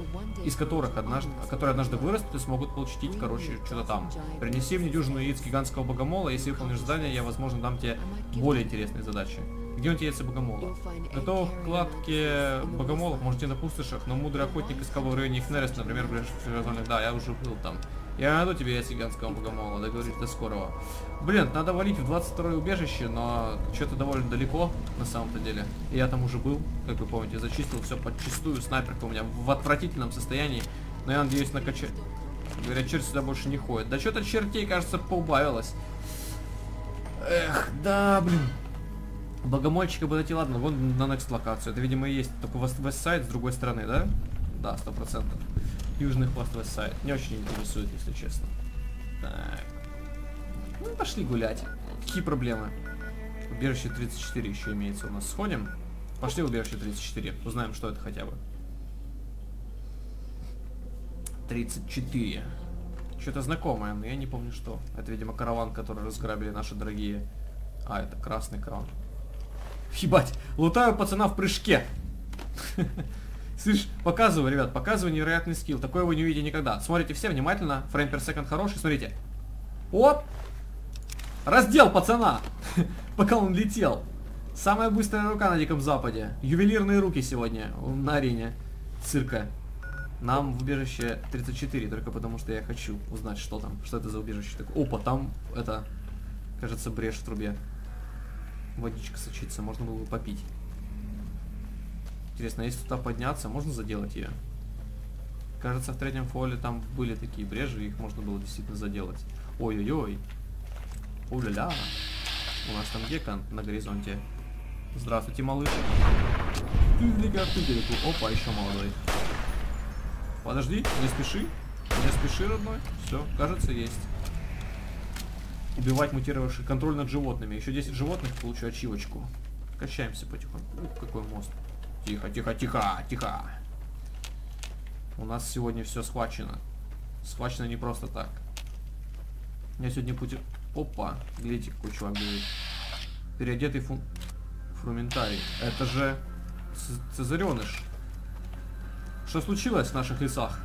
из которых однажды, которые однажды вырастут и смогут получить, короче, что-то там. Принеси мне дюжину яиц гигантского богомола, если выполнишь задание, я, возможно, дам тебе более интересные задачи. Где он те яйца богомола? Готов к кладке богомолов можете на пустошах, но мудрый охотник искал в районе Ихнерес, например, в Да, я уже был там. Я найду тебе яйца гигантского богомола, договорюсь до скорого. Блин, надо валить в 22 убежище, но что-то довольно далеко, на самом-то деле. Я там уже был, как вы помните, зачистил все подчистую, снайперка у меня в отвратительном состоянии. Но я надеюсь накачать. Говорят, черт сюда больше не ходит. Да что-то чертей, кажется, поубавилось. Эх, да, блин. Богомольчика бы найти, ладно, вон на next локацию. Это, видимо, и есть только West с другой стороны, да? Да, сто процентов. Южный хвост West Не очень интересует, если честно. Так. Ну, пошли гулять. Какие проблемы? Убежище 34 еще имеется у нас. Сходим? Пошли в убежище 34. Узнаем, что это хотя бы. 34. Что-то знакомое, но я не помню что. Это, видимо, караван, который разграбили наши дорогие... А, это красный караван. Ебать, лутаю пацана в прыжке. Слышь, показываю, ребят, показываю невероятный скилл. Такое вы не увидите никогда. Смотрите все внимательно. Фрейм per секунд хороший, смотрите. Оп! Раздел пацана! Пока он летел. Самая быстрая рука на Диком Западе. Ювелирные руки сегодня на арене цирка. Нам в убежище 34, только потому что я хочу узнать, что там. Что это за убежище такое. Опа, там это, кажется, брешь в трубе. Водичка сочится, можно было бы попить. Интересно, если туда подняться, можно заделать ее? Кажется, в третьем фоле там были такие брежи, их можно было действительно заделать. Ой-ой-ой. Уля-ля. У нас там гека на горизонте. Здравствуйте, малыш. Опа, еще молодой. Подожди, не спеши. Не спеши, родной. Все, кажется, есть. Убивать мутировавших. Контроль над животными. Еще 10 животных, получу ачивочку. Качаемся потихоньку. Ух, какой мост. Тихо, тихо, тихо, тихо. У нас сегодня все схвачено. Схвачено не просто так. Я сегодня пути... Опа, глядите, какой чувак бежит. Переодетый фу... фрументарий. Это же Цезареныш. Что случилось в наших лесах?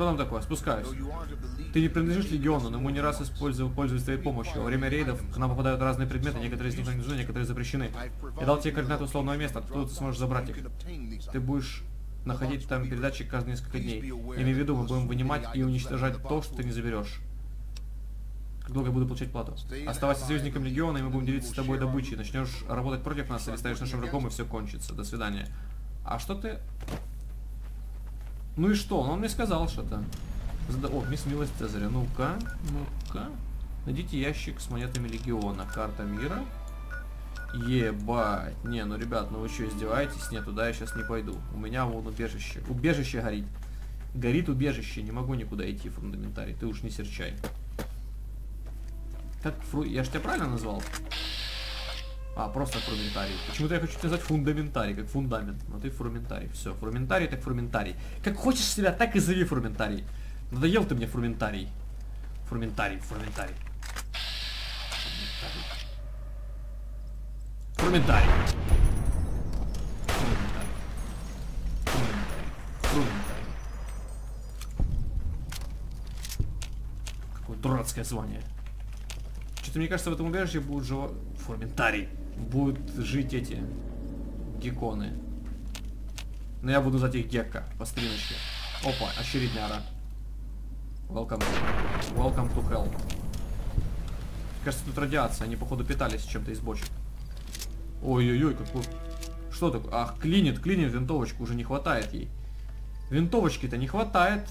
Что там такое? Спускаюсь. Ты не принадлежишь легиону, но мы не раз использовал, пользуясь твоей помощью. Во время рейдов к нам попадают разные предметы, некоторые из них нужны, некоторые запрещены. Я дал тебе координаты условного места, откуда ты сможешь забрать их. Ты будешь находить там передатчик каждые несколько дней. Имей в виду, мы будем вынимать и уничтожать то, что ты не заберешь. Как долго я буду получать плату? Оставайся союзником Легиона, и мы будем делиться с тобой добычей. Начнешь работать против нас или станешь нашим врагом, и все кончится. До свидания. А что ты... Ну и что? Он мне сказал что-то. О, мисс милость Цезаря. Ну-ка, ну-ка. Найдите ящик с монетами Легиона. Карта мира. Ебать. Не, ну, ребят, ну вы что, издеваетесь? Нет, туда я сейчас не пойду. У меня вон убежище. Убежище горит. Горит убежище. Не могу никуда идти, фундаментарий. Ты уж не серчай. Как фру... Я же тебя правильно назвал? А, просто фрументарий. Почему-то я хочу тебя назвать фундаментарий, как фундамент. Но ты фрументарий. Все, фрументарий так фрументарий. Как хочешь себя, так и зови фрументарий. Надоел ты мне фрументарий. Фрументарий, фрументарий. Фрументарий. Какое дурацкое звание. Что-то мне кажется, в этом убежище будут живо... Фрументарий. Будут жить эти... Гекконы. Но я буду звать их Гекка по стриночке. Опа, очередняра. Welcome. Welcome to hell. Кажется, тут радиация. Они, походу, питались чем-то из бочек. Ой-ой-ой, какой... Что такое? Ах, клинит, клинит винтовочку. Уже не хватает ей. Винтовочки-то не хватает.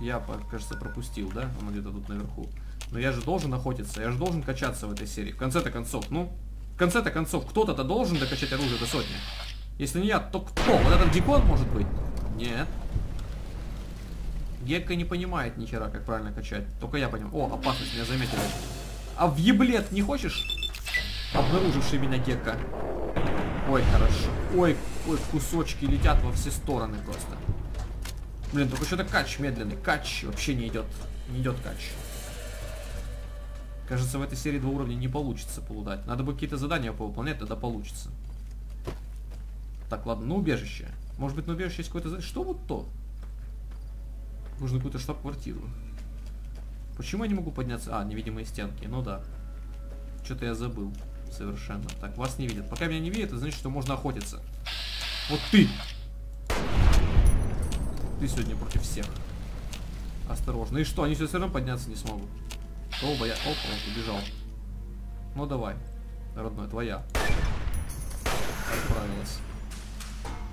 Я, кажется, пропустил, да? Он где-то тут наверху. Но я же должен охотиться. Я же должен качаться в этой серии. В конце-то концов, ну... В конце-то концов, кто-то-то должен докачать оружие до сотни. Если не я, то кто? Вот этот Дикон, может быть? Нет. Гекка не понимает ни хера, как правильно качать. Только я понимаю. О, опасность, меня заметили. А в еблет не хочешь? Обнаруживший меня Гекка. Ой, хорошо. Ой, ой, кусочки летят во все стороны просто. Блин, только что-то кач медленный. Кач вообще не идет. Не идет кач. Кажется, в этой серии два уровня не получится полудать. Надо бы какие-то задания повыполнять, тогда получится. Так, ладно, на убежище. Может быть, на убежище есть какое-то? Что вот то? Нужно какую-то штаб-квартиру. Почему я не могу подняться? А, невидимые стенки. Ну да. Что-то я забыл. Совершенно. Так, вас не видят. Пока меня не видят, это значит, что можно охотиться. Вот ты! Ты сегодня против всех. Осторожно. И что, они все равно подняться не смогут. Оба я... Опа, убежал. Ну давай. Родной, твоя. Отправилась.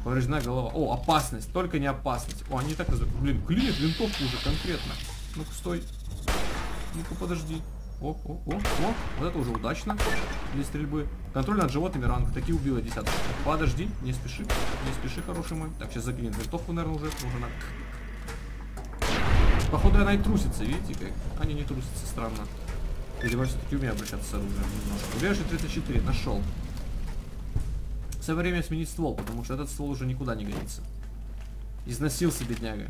Повреждена голова. О, опасность. Только не опасность. О, они так называют. Блин, клинит винтовку уже конкретно. Ну-ка, стой. Ну-ка, подожди. О, о, о, о. Вот это уже удачно. Для стрельбы. Контроль над животными ранг. Такие убила десяток. Подожди, не спеши. Не спеши, хороший мой. Так, сейчас заклинит винтовку, наверное, уже. Уже на... Походу она и трусится, видите как? Они не трусятся, странно. Видимо, все-таки умею обращаться с оружием немножко. Убежище 34, нашел. Все время сменить ствол, потому что этот ствол уже никуда не годится. Износился, бедняга.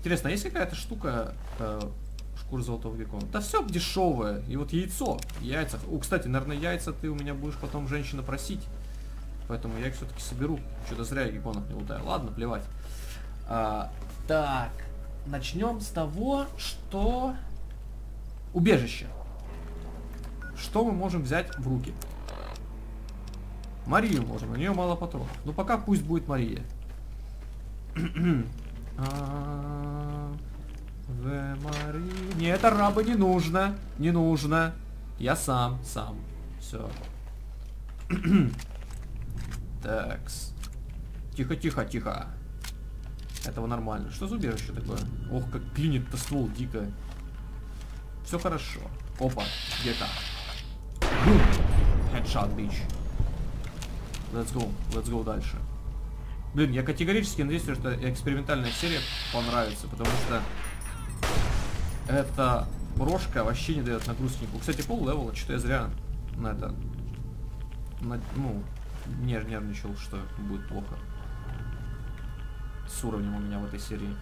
Интересно, а есть какая-то штука э, шкур золотого века? Да все дешевое. И вот яйцо. Яйца. О, кстати, наверное, яйца ты у меня будешь потом женщина просить. Поэтому я их все-таки соберу. Что-то зря я гекконов не лутаю. Ладно, плевать. А, так. Начнем с того, что... Убежище. Что мы можем взять в руки? Марию можем, у нее мало патронов. Ну пока пусть будет Мария. А, в Марии... Не, это раба не нужно. Не нужно. Я сам, сам. Все. Такс. Тихо, тихо, тихо. Этого нормально. Что за убежище такое? Ох, как клинит-то ствол дико. Все хорошо. Опа, где-то. Headshot, бич. Let's go, let's go дальше. Блин, я категорически надеюсь, что экспериментальная серия понравится, потому что эта брошка вообще не дает нагрузки. Кстати, пол левела, что я зря на это, на, ну, нервничал, что будет плохо с уровнем у меня в этой серии.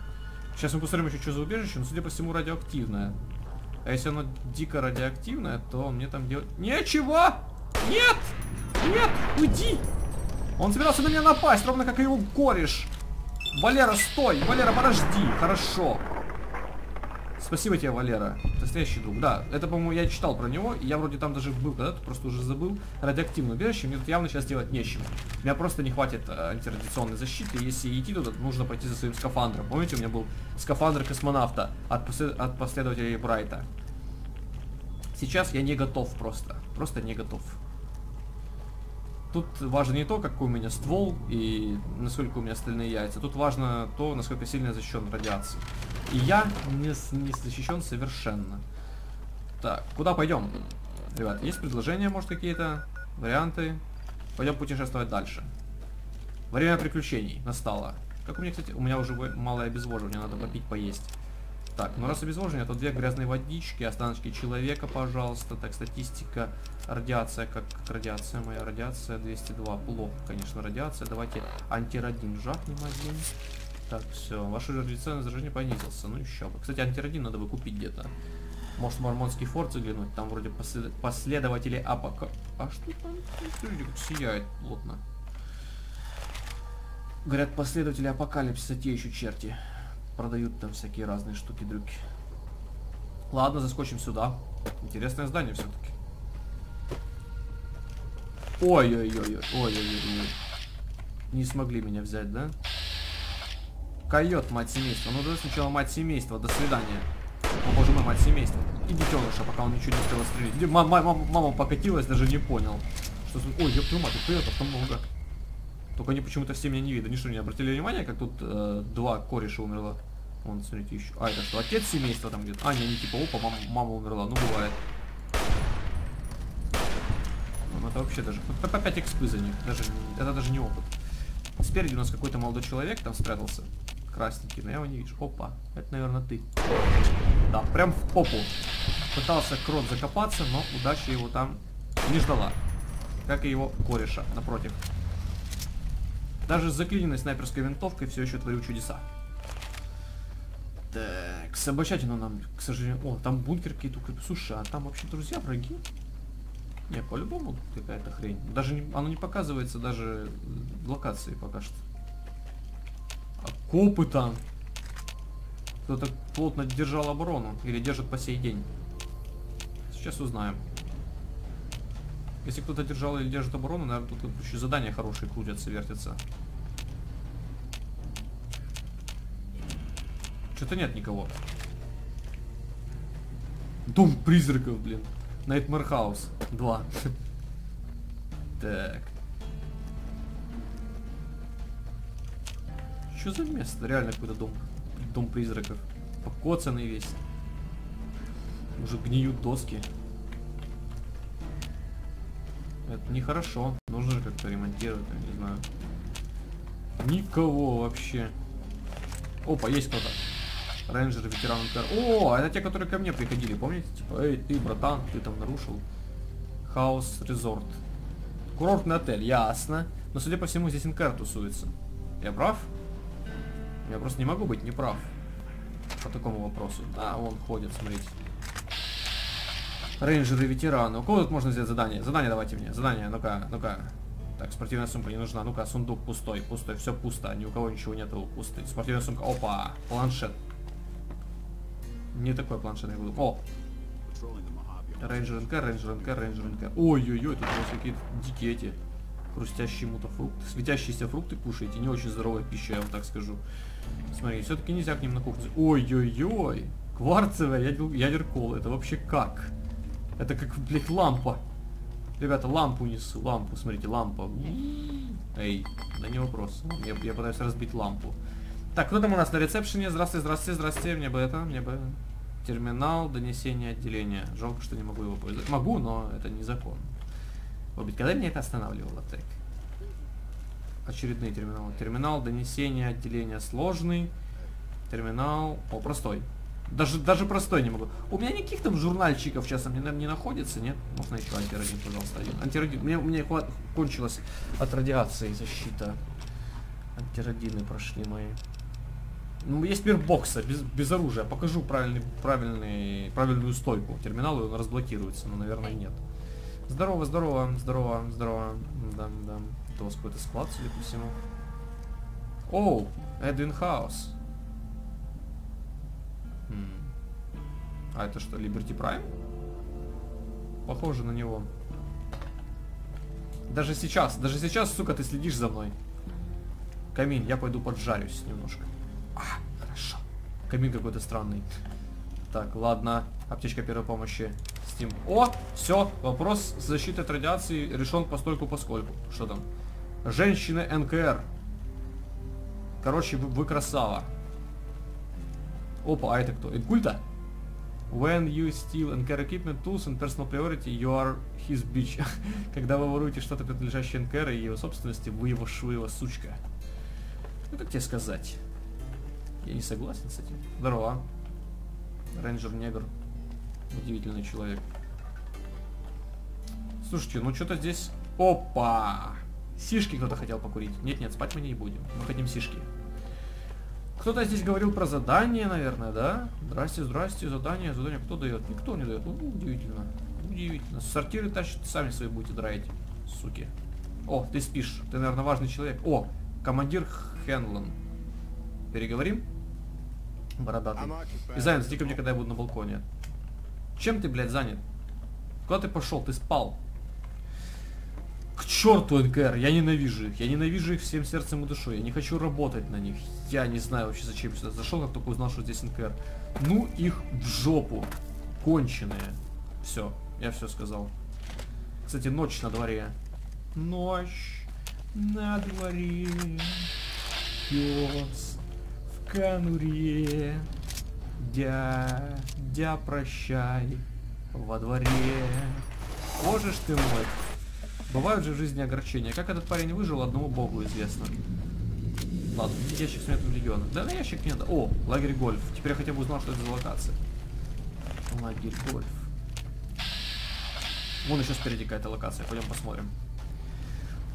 Сейчас мы посмотрим еще, что за убежище, но, судя по всему, радиоактивное. А если оно дико радиоактивное, то мне там делать... Ничего! Нет! Нет! Уйди! Он собирался на меня напасть, ровно как и его кореш. Валера, стой! Валера, подожди! Хорошо. Спасибо тебе, Валера. Настоящий друг. Да, это, по-моему, я читал про него. И я вроде там даже был когда-то, просто уже забыл. Радиоактивное убежище. Мне тут явно сейчас делать нечего. У меня просто не хватит э, антирадиационной защиты. Если идти туда, нужно пойти за своим скафандром. Помните, у меня был скафандр космонавта от, послед... от последователей Брайта. Сейчас я не готов просто. Просто не готов. Тут важно не то, какой у меня ствол и насколько у меня остальные яйца. Тут важно то, насколько сильно защищен радиацией. И я не, не защищен совершенно. Так, куда пойдем? Ребят, есть предложения, может, какие-то? Варианты? Пойдем путешествовать дальше. Время приключений настало. Как у меня, кстати, у меня уже малое обезвоживание, надо попить, поесть. Так, ну раз обезвоживание, то две грязные водички, останочки человека, пожалуйста. Так, статистика, радиация, как, как радиация, моя радиация 202. Плохо, конечно, радиация. Давайте антирадин жахнем один. Так, все, ваш радиационный заражение понизился. Ну еще бы. Кстати, антирадин надо бы купить где-то. Может, в Мормонский форт заглянуть? Там вроде послед... последователи Апока... А что там? Смотрите, как сияет плотно. Говорят, последователи Апокалипсиса те еще черти. Продают там всякие разные штуки-дрюки. Ладно, заскочим сюда. Интересное здание все-таки. Ой-ой-ой, ой-ой-ой. Не смогли меня взять, да? Койот, мать семейства. Ну, сначала мать семейства. До свидания. О боже мой, мать семейства. И детеныша, пока он ничего не успел стрелять. Мама, покатилась, даже не понял. Что... Ой, ёб твою мать, койотов-то много. Только они почему-то все меня не видят. Они что, не обратили внимание, как тут э, два кореша умерло? Вон, смотрите, еще. А, это что, отец семейства там где-то? А, не, они типа, опа, мама, мама умерла. Ну, бывает. Ну, это вообще даже... По 5 экспы за них. Даже, это даже не опыт. Спереди у нас какой-то молодой человек там спрятался. Красненький, но я его не вижу. Опа, это, наверное, ты. Да, прям в попу. Пытался крот закопаться, но удача его там не ждала. Как и его кореша, напротив. Даже с заклиненной снайперской винтовкой все еще творю чудеса. Так, собачатину нам, к сожалению... О, там бункер какие-то. Слушай, а там вообще друзья, враги? Не, по-любому какая-то хрень. Даже не, оно не показывается даже в локации пока что. Копы там. Кто-то плотно держал оборону. Или держит по сей день. Сейчас узнаем. Если кто-то держал или держит оборону, наверное, тут еще задания хорошие крутятся, вертятся. Что-то нет никого. Дом призраков, блин. Nightmare House 2. Так. Что за место? Реально какой-то дом. Дом призраков. Покоцанный весь. Уже гниют доски. Это нехорошо. Нужно же как-то ремонтировать, я не знаю. Никого вообще. Опа, есть кто-то. Рейнджер, ветеран МТР. О, это те, которые ко мне приходили, помните? Типа, эй, ты, братан, ты там нарушил. Хаус Резорт. Курортный отель, ясно. Но, судя по всему, здесь НКР тусуется. Я прав? Я просто не могу быть неправ. По такому вопросу. Да, он ходит, смотрите. Рейнджеры, ветераны. У кого тут можно взять задание? Задание давайте мне. Задание, ну-ка, ну-ка. Так, спортивная сумка не нужна. Ну-ка, сундук пустой, пустой, все пусто. Ни у кого ничего нету, пустой. Спортивная сумка. Опа, планшет. Не такой планшет я буду. О! Рейнджер НК, Рейнджер НК, Рейнджер НК. Ой-ой-ой, тут у вас какие-то дикие эти хрустящие мутафрукты. Светящиеся фрукты кушаете. Не очень здоровая пища, я вам так скажу. Смотри, все-таки нельзя к ним на кухню. Ой-ой-ой. Кварцевая ядер, ядеркол. Это вообще как? Это как, блядь, лампа. Ребята, лампу несу. Лампу, смотрите, лампа. Эй, да не вопрос. Я, я пытаюсь разбить лампу. Так, кто там у нас на ресепшене? Здравствуйте, здравствуйте, здравствуйте. Мне бы это, мне бы... Терминал донесения отделения. Жалко, что не могу его пользоваться. Могу, но это не Может когда меня это останавливало, так? Очередные терминалы. Терминал донесения отделения сложный. Терминал... О, простой. Даже, даже простой не могу. У меня никаких там журнальчиков сейчас не, не находится, нет? Можно еще антирадин, пожалуйста, один. Антирадин. Мне, мне кончилась от радиации защита. Антирадины прошли мои. Ну, есть мир бокса, без, без оружия. Покажу правильный, правильный, правильную стойку терминалу, он разблокируется, но, наверное, нет. Здорово, здорово, здорово, здорово. Да, да. Это у вас какой-то склад, судя по всему. Оу, Эдвин Хаус. Хм. А это что, Liberty Prime? Похоже на него. Даже сейчас, даже сейчас, сука, ты следишь за мной. Камин, я пойду поджарюсь немножко. А, хорошо. Камин какой-то странный. Так, ладно. Аптечка первой помощи. Steam. О, все, вопрос защиты от радиации решен постольку поскольку. Что там? Женщины НКР. Короче, вы, вы красава. Опа, а это кто? Инкульта? When you steal carry equipment, tools and personal priority, you are his bitch. Когда вы воруете что-то, принадлежащее НКР и его собственности, вы его швы, сучка. Ну, как тебе сказать? Я не согласен с этим. Здорово. Рейнджер-негр. Удивительный человек. Слушайте, ну что-то здесь... Опа! Сишки кто-то хотел покурить. Нет-нет, спать мы не будем. Мы хотим сишки. Кто-то здесь говорил про задание, наверное, да? Здрасте, здрасте, задание, задание. Кто дает? Никто не дает. Ну, удивительно. Удивительно. Сортиры тащат, сами свои будете драить, суки. О, ты спишь. Ты, наверное, важный человек. О, командир Хенлон. Переговорим? Бородатый. И занят, зайди ко мне, когда я буду на балконе. Чем ты, блядь, занят? Куда ты пошел? Ты спал. К черту НКР, я ненавижу их. Я ненавижу их всем сердцем и душой. Я не хочу работать на них. Я не знаю вообще, зачем сюда зашел, как только узнал, что здесь НКР. Ну их в жопу. Конченые. Все, я все сказал. Кстати, ночь на дворе. Ночь на дворе. Пес в конуре. Дядя, прощай. Во дворе. Боже ж ты мой. Бывают же в жизни огорчения. Как этот парень выжил, одному богу известно. Ладно, ящик с метром легиона. Да, на ящик нет. О, лагерь гольф. Теперь я хотя бы узнал, что это за локация. Лагерь гольф. Вон еще спереди какая-то локация. Пойдем посмотрим.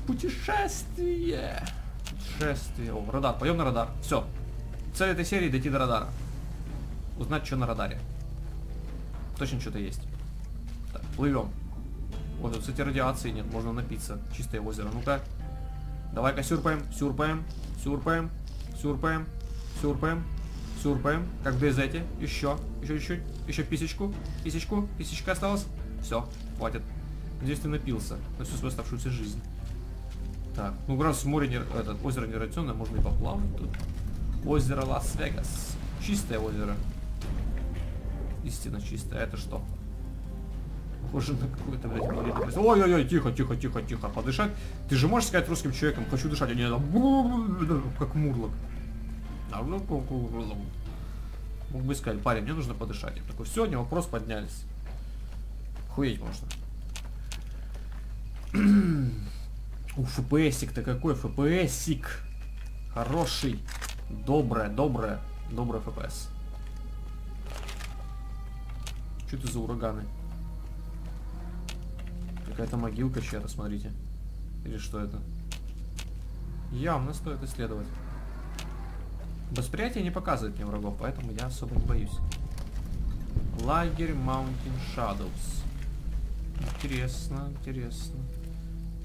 Путешествие. Путешествие. О, радар. Пойдем на радар. Все. Цель этой серии дойти до радара. Узнать, что на радаре. Точно что-то есть. Так, плывем. Вот тут, кстати, радиации нет, можно напиться. Чистое озеро. Ну-ка. Давай-ка сюрпаем, сюрпаем, сюрпаем, сюрпаем, сюрпаем, сюрпаем. Как в эти. Еще, еще чуть-чуть. Еще писечку, писечку, писечка осталась. Все, хватит. Надеюсь, ты напился на всю свою оставшуюся жизнь. Так, ну раз море не, это, озеро нерадиационное, можно и поплавать тут. Озеро Лас-Вегас. Чистое озеро. Истинно чистое. Это что? Похоже на какое-то, блядь, Ой-ой-ой, тихо, тихо, тихо, тихо. Подышать. Ты же можешь сказать русским человеком, хочу дышать, а не как мурлок. Ну Мог бы сказать, парень, мне нужно подышать. Я такой, все, не вопрос, поднялись. Хуеть можно. У, ФПСик-то какой, ФПСик. Хороший. Доброе, доброе, доброе ФПС. Что это за ураганы? Какая-то могилка чья-то, смотрите. Или что это? Явно стоит исследовать. Восприятие не показывает мне врагов, поэтому я особо не боюсь. Лагерь Mountain Shadows. Интересно, интересно.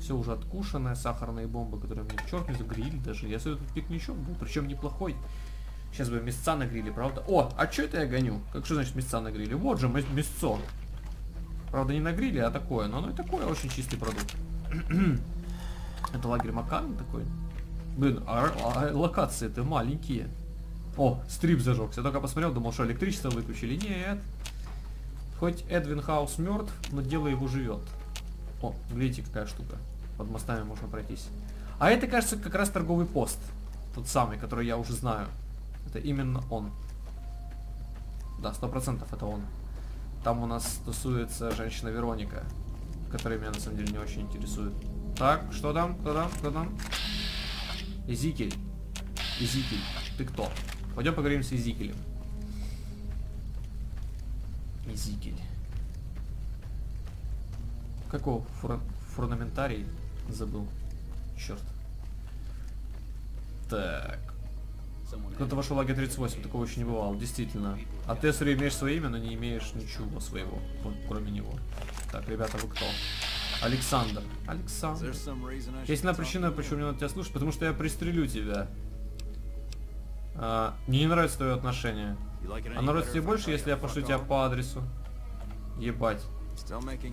Все уже откушенное, сахарные бомбы, которые мне черт не загрили даже. Я тут пикничок был, причем неплохой. Сейчас бы мясца на гриле, правда? О, а что это я гоню? Как что значит мясца на гриле? Вот же мясцо. Правда, не на гриле, а такое. Но оно и такое очень чистый продукт. это лагерь Макан такой. Блин, а, а локации-то маленькие. О, стрип зажегся. Только посмотрел, думал, что электричество выключили. Нет. Хоть Эдвин Хаус мертв, но дело его живет. О, глядите, какая штука. Под мостами можно пройтись. А это, кажется, как раз торговый пост. Тот самый, который я уже знаю. Это именно он. Да, сто процентов это он. Там у нас тусуется женщина Вероника, которая меня на самом деле не очень интересует. Так, что там? Кто там? Кто там? Изикель. Изикель, ты кто? Пойдем поговорим с Изикелем. Изикель. Какого фур... фурнаментарий? Забыл. Черт. Так. Кто-то вошел в лагерь 38, такого еще не бывало, действительно. А ты, если имеешь свое имя, но не имеешь ничего своего, кроме него. Так, ребята, вы кто? Александр. Александр. Есть одна причина, почему мне надо тебя слушать, потому что я пристрелю тебя. А, мне не нравится твое отношение. А нравится тебе больше, если я пошлю тебя по адресу? Ебать.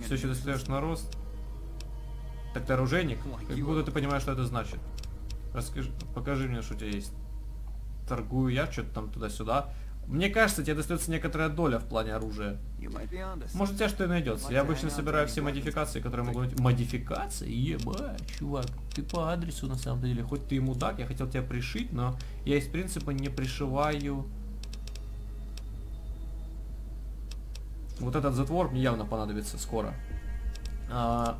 Все еще достаешь на рост? Так ты оружейник? Как будто ты понимаешь, что это значит. Расскажи, покажи мне, что у тебя есть торгую я, что-то там туда-сюда. Мне кажется, тебе достается некоторая доля в плане оружия. Может, у тебя что и найдется. Я обычно собираю все модификации, которые могу найти. Модификации? Ебать, чувак, ты по адресу на самом деле. Хоть ты и мудак, я хотел тебя пришить, но я из принципа не пришиваю Вот этот затвор мне явно понадобится скоро. А,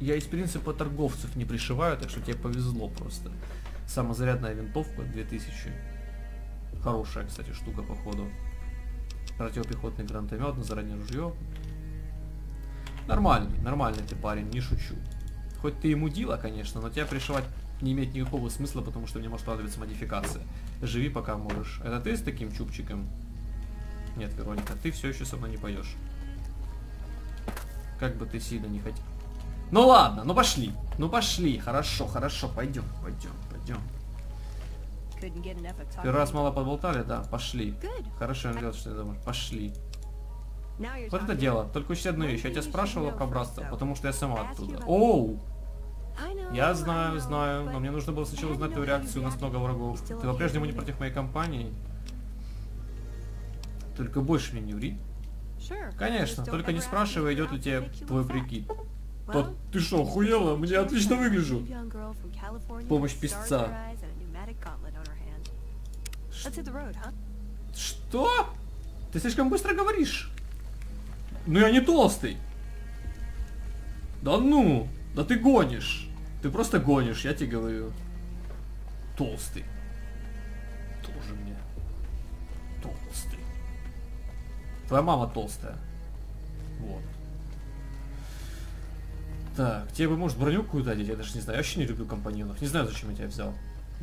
я из принципа торговцев не пришиваю, так что тебе повезло просто. Самозарядная винтовка 2000. Хорошая, кстати, штука, походу. Противопехотный гранатомет на заранее ружье. Нормальный, нормальный ты парень, не шучу. Хоть ты и мудила, конечно, но тебя пришивать не имеет никакого смысла, потому что мне может понадобиться модификация. Живи пока можешь. Это ты с таким чубчиком? Нет, Вероника, ты все еще со мной не поешь. Как бы ты сильно не хотел. Ну ладно, ну пошли. Ну пошли. Хорошо, хорошо, пойдем, пойдем, пойдем. Первый раз мало поболтали, да, пошли. Хорошо, я что я думаю. Пошли. Вот это дело. Только учти одну вещь. Я тебя спрашивала про братство, потому что я сама оттуда. Оу! Я знаю, знаю, но мне нужно было сначала узнать твою реакцию, у нас много врагов. Ты по-прежнему не против моей компании? Только больше меня не ври. Конечно, только не спрашивай, идет ли тебе твой прикид. Да ты что, охуела? Мне отлично выгляжу. Помощь писца. Что? Ты слишком быстро говоришь. Ну я не толстый. Да ну, да ты гонишь. Ты просто гонишь, я тебе говорю. Толстый. Тоже мне. Толстый. Твоя мама толстая. Вот. Так, тебе бы, может, броню какую-то одеть? Я даже не знаю. Я вообще не люблю компаньонов. Не знаю, зачем я тебя взял.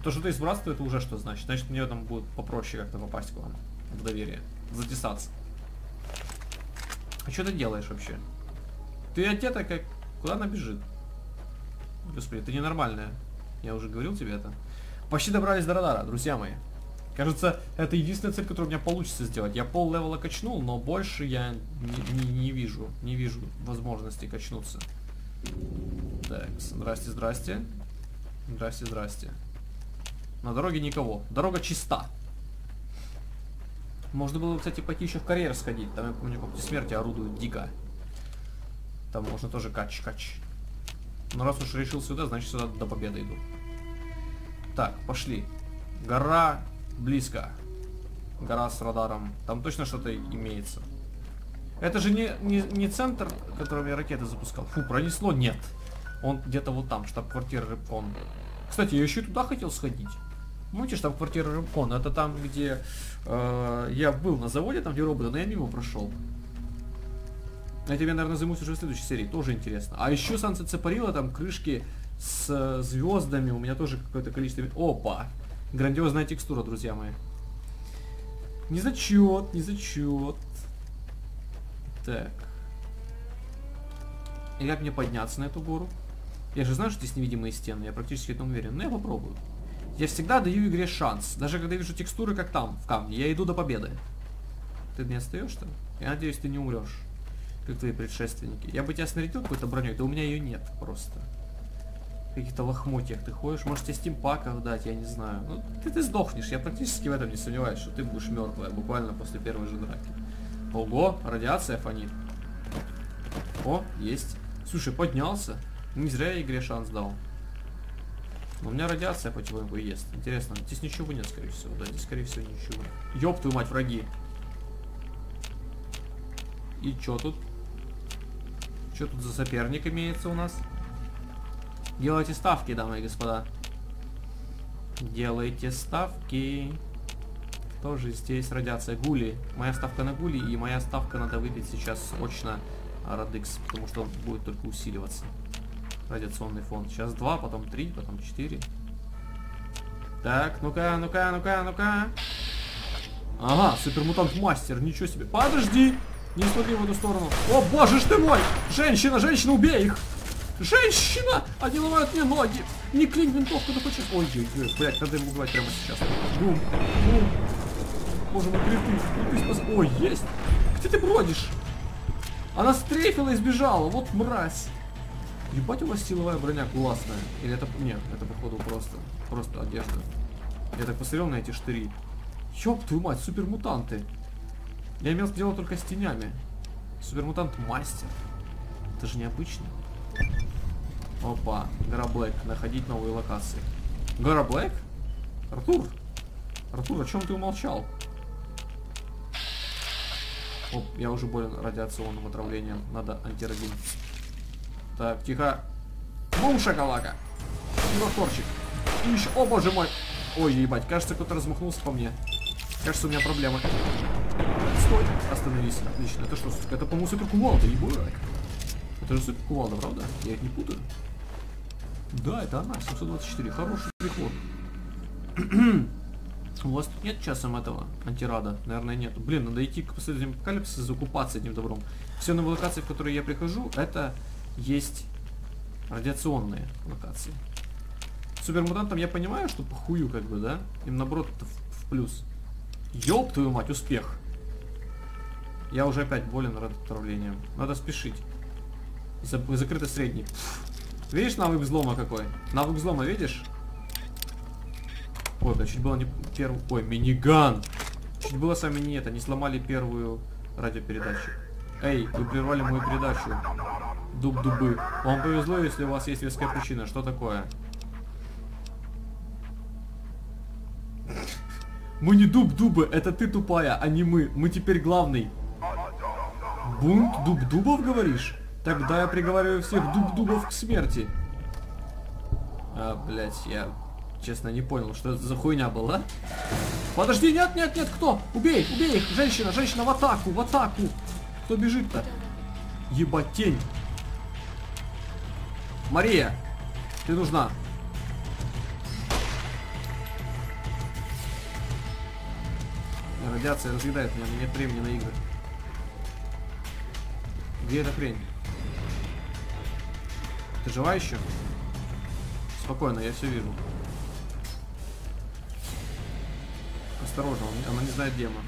То, что ты из братства, это уже что значит? Значит, мне там будет попроще как-то попасть к вам. В доверие. Затесаться. А что ты делаешь вообще? Ты одета как... Куда она бежит? Господи, ты ненормальная. Я уже говорил тебе это. Почти добрались до радара, друзья мои. Кажется, это единственная цель, которую у меня получится сделать. Я пол левела качнул, но больше я не, не, не вижу. Не вижу возможности качнуться. Так, здрасте, здрасте. Здрасте, здрасте. На дороге никого. Дорога чиста. Можно было, кстати, пойти еще в карьер сходить. Там, я помню, когти смерти орудуют дико. Там можно тоже кач-кач. Но раз уж решил сюда, значит сюда до победы иду. Так, пошли. Гора близко. Гора с радаром. Там точно что-то имеется. Это же не, не, не центр, которым я ракеты запускал. Фу, пронесло? Нет. Он где-то вот там, штаб-квартира Рыбкон. Кстати, я еще туда хотел сходить. Помните штаб-квартира Рыбкон? Это там, где э, я был на заводе, там где роботы, но я мимо прошел. Я тебе, наверное, займусь уже в следующей серии, тоже интересно. А еще Санса Цепарила, там крышки с звездами, у меня тоже какое-то количество... Опа! Грандиозная текстура, друзья мои. Не зачет, не зачет. Так. И как мне подняться на эту гору? Я же знаю, что здесь невидимые стены, я практически в этом уверен. Но я попробую. Я всегда даю игре шанс. Даже когда вижу текстуры, как там, в камне. Я иду до победы. Ты не остаешь-то? Я надеюсь, ты не умрешь. Как твои предшественники. Я бы тебя снарядил какой-то броней, да у меня ее нет просто. В каких-то лохмотьях ты ходишь. Может тебе стимпаков дать, я не знаю. Ну, ты, ты сдохнешь. Я практически в этом не сомневаюсь, что ты будешь мертвая буквально после первой же драки. Ого, радиация фонит. О, есть. Слушай, поднялся. Не зря я игре шанс дал. Но у меня радиация потихоньку ест. Интересно, здесь ничего нет, скорее всего. Да, здесь, скорее всего, ничего. Ёб твою мать, враги. И чё тут? Что тут за соперник имеется у нас? Делайте ставки, дамы и господа. Делайте ставки тоже здесь радиация гули. Моя ставка на гули и моя ставка надо выпить сейчас срочно Радикс, потому что он будет только усиливаться. Радиационный фон. Сейчас два, потом три, потом четыре. Так, ну-ка, ну-ка, ну-ка, ну-ка. Ага, супермутант мастер, ничего себе. Подожди! Не смотри в эту сторону. О, боже ж ты мой! Женщина, женщина, убей их! Женщина! Они ломают мне ноги! Не клинь винтовку, да хочешь... Ой, ой, ой, блядь, надо его убивать прямо сейчас. Бум, бум. Боже мой, криты, криты спас... Ой, есть! Где ты бродишь? Она стрейфила и сбежала, вот мразь. Ебать у вас силовая броня классная. Или это... Нет, это походу просто... Просто одежда. Я так посмотрел на эти штыри. Ёб твою мать, супермутанты. Я имел дело только с тенями. Супермутант мастер. Это же необычно. Опа, Гора Блэк. Находить новые локации. Гора Блэк? Артур? Артур, о чем ты умолчал? Оп, я уже болен радиационным отравлением. Надо антирадин. Так, тихо. Бум, шоколака. Моторчик. И еще... О, боже мой. Ой, ебать, кажется, кто-то размахнулся по мне. Кажется, у меня проблемы. Стой. Остановись. Отлично. Это что, сука? Это, по-моему, супер кувалда, ебать. Это же супер кувалда, правда? Я их не путаю. Да, это она, 724. Хороший приход. У вас тут нет часом этого антирада? Наверное, нет. Блин, надо идти к последнему апокалипсису, закупаться этим добром. Все новые локации, в которые я прихожу, это есть радиационные локации. Супермутантам я понимаю, что похую как бы, да? Им наоборот это в, в плюс. Ёб твою мать, успех. Я уже опять болен отравлением. Надо спешить. За, закрытый средний. Видишь навык взлома какой? Навык взлома видишь? Ой, да чуть было не первый... Ой, миниган! Чуть было с вами не это, не сломали первую радиопередачу. Эй, вы прервали мою передачу. Дуб-дубы. Вам повезло, если у вас есть веская причина. Что такое? Мы не дуб-дубы, это ты тупая, а не мы. Мы теперь главный. Бунт дуб-дубов, говоришь? Тогда я приговариваю всех дуб-дубов к смерти. А, блять, я честно не понял, что это за хуйня была. Подожди, нет, нет, нет, кто? Убей, убей их, женщина, женщина в атаку, в атаку. Кто бежит-то? Ебать, тень. Мария, ты нужна. Радиация разъедает меня, нет времени на игры. Где эта хрень? Ты жива еще? Спокойно, я все вижу. Осторожно, она не знает, где мы.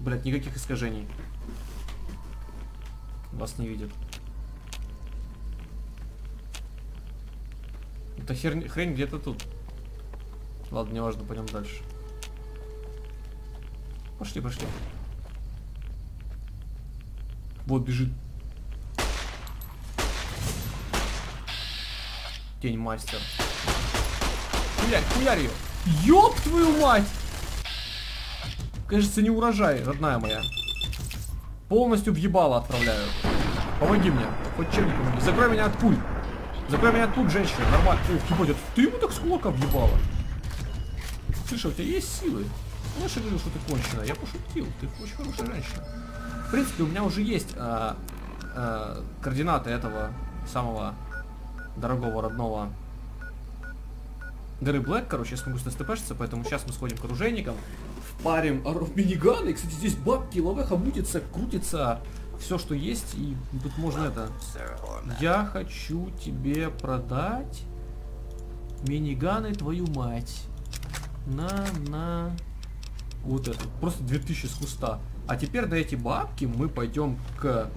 Блять, никаких искажений. Вас не видит. Эта херня, хрень где-то тут. Ладно, не важно, пойдем дальше. Пошли, пошли. Вот бежит. Тень мастер. Хуярь, хуярь ее. Ёб твою мать! Кажется, не урожай, родная моя. Полностью въебало отправляю. Помоги мне. Хоть чем-нибудь помоги. Закрой меня от пуль. Закрой меня от пуль, женщина. Нормально. Ох, ебать, ты ему так с кулака въебала? Слышь, у тебя есть силы? Знаешь, я говорил, что ты конченая. Я пошутил. Ты очень хорошая женщина. В принципе, у меня уже есть э, э, координаты этого самого дорогого, родного горы Блэк. Короче, я смогу стпшиться, поэтому сейчас мы сходим к оружейникам, впарим миниганы. Кстати, здесь бабки, лавеха мутится, крутится, все, что есть, и тут можно это... Я хочу тебе продать миниганы, твою мать. На, на... Вот это. Просто 2000 с куста. А теперь на эти бабки мы пойдем к...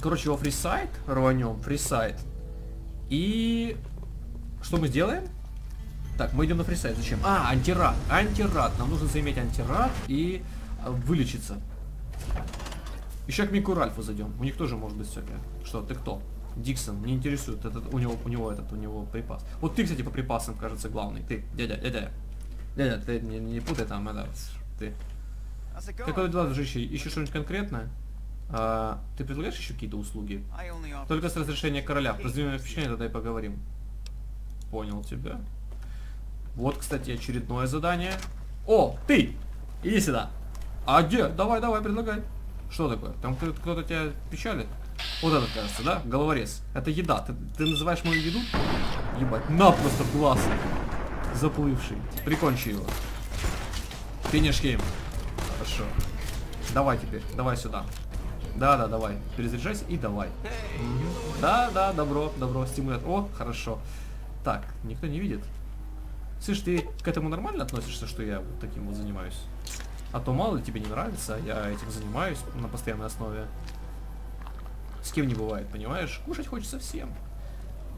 Короче, во фрисайт рванем, фрисайт. И... Что мы сделаем? Так, мы идем на фрисайт. Зачем? А, антирад. Антирад. Нам нужно заиметь антирад и э, вылечиться. Еще к Мику Ральфу зайдем. У них тоже может быть всякое. Что, ты кто? Диксон, не интересует. Этот, у него, у него этот, у него припас. Вот ты, кстати, по припасам, кажется, главный. Ты, дядя, дядя. Дядя, ты не, не путай там, это, ты. Какое дела, дружище? Ищешь что-нибудь конкретное? А, ты предлагаешь еще какие-то услуги? Только с разрешения короля. Произведем впечатление, тогда и поговорим. Понял тебя. Вот, кстати, очередное задание. О, ты! Иди сюда. А где? Давай, давай, предлагай. Что такое? Там кто-то тебя печалит? Вот это, кажется, да? Головорез. Это еда. Ты, ты называешь мою еду? Ебать, на просто в глаз заплывший. Прикончи его. Финиш гейм. Хорошо. Давай теперь, давай сюда. Да-да, давай. Перезаряжайся и давай. Да-да, добро, добро, стимулят. О, хорошо. Так, никто не видит. Слышь, ты к этому нормально относишься, что я вот таким вот занимаюсь? А то мало ли тебе не нравится, я этим занимаюсь на постоянной основе. С кем не бывает, понимаешь? Кушать хочется всем.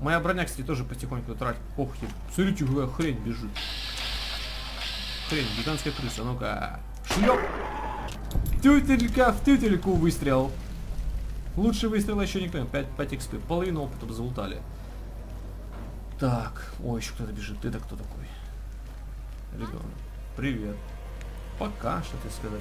Моя броня, кстати, тоже потихоньку тратит. Ох, смотрите, какая хрень бежит. Хрень, гигантская крыса. Ну-ка. Шлеп! Тютелька в тютельку выстрел. Лучше выстрела еще никто. 5, 5 XP. Половину опыта залутали. Так, ой, еще кто-то бежит. Ты-то кто такой? Ребенок. Привет. Пока, что ты сказать.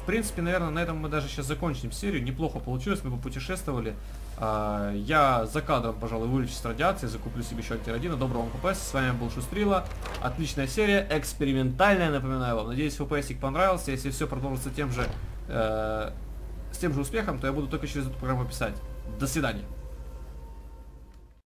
В принципе, наверное, на этом мы даже сейчас закончим серию. Неплохо получилось, мы попутешествовали. А, я за кадром, пожалуй, вылечусь с радиацией, закуплю себе еще альтерадина. Доброго вам ФПС, с вами был Шустрила. Отличная серия, экспериментальная, напоминаю вам. Надеюсь, ФПСик понравился. Если все продолжится тем же, э, с тем же успехом, то я буду только через эту программу писать. До свидания.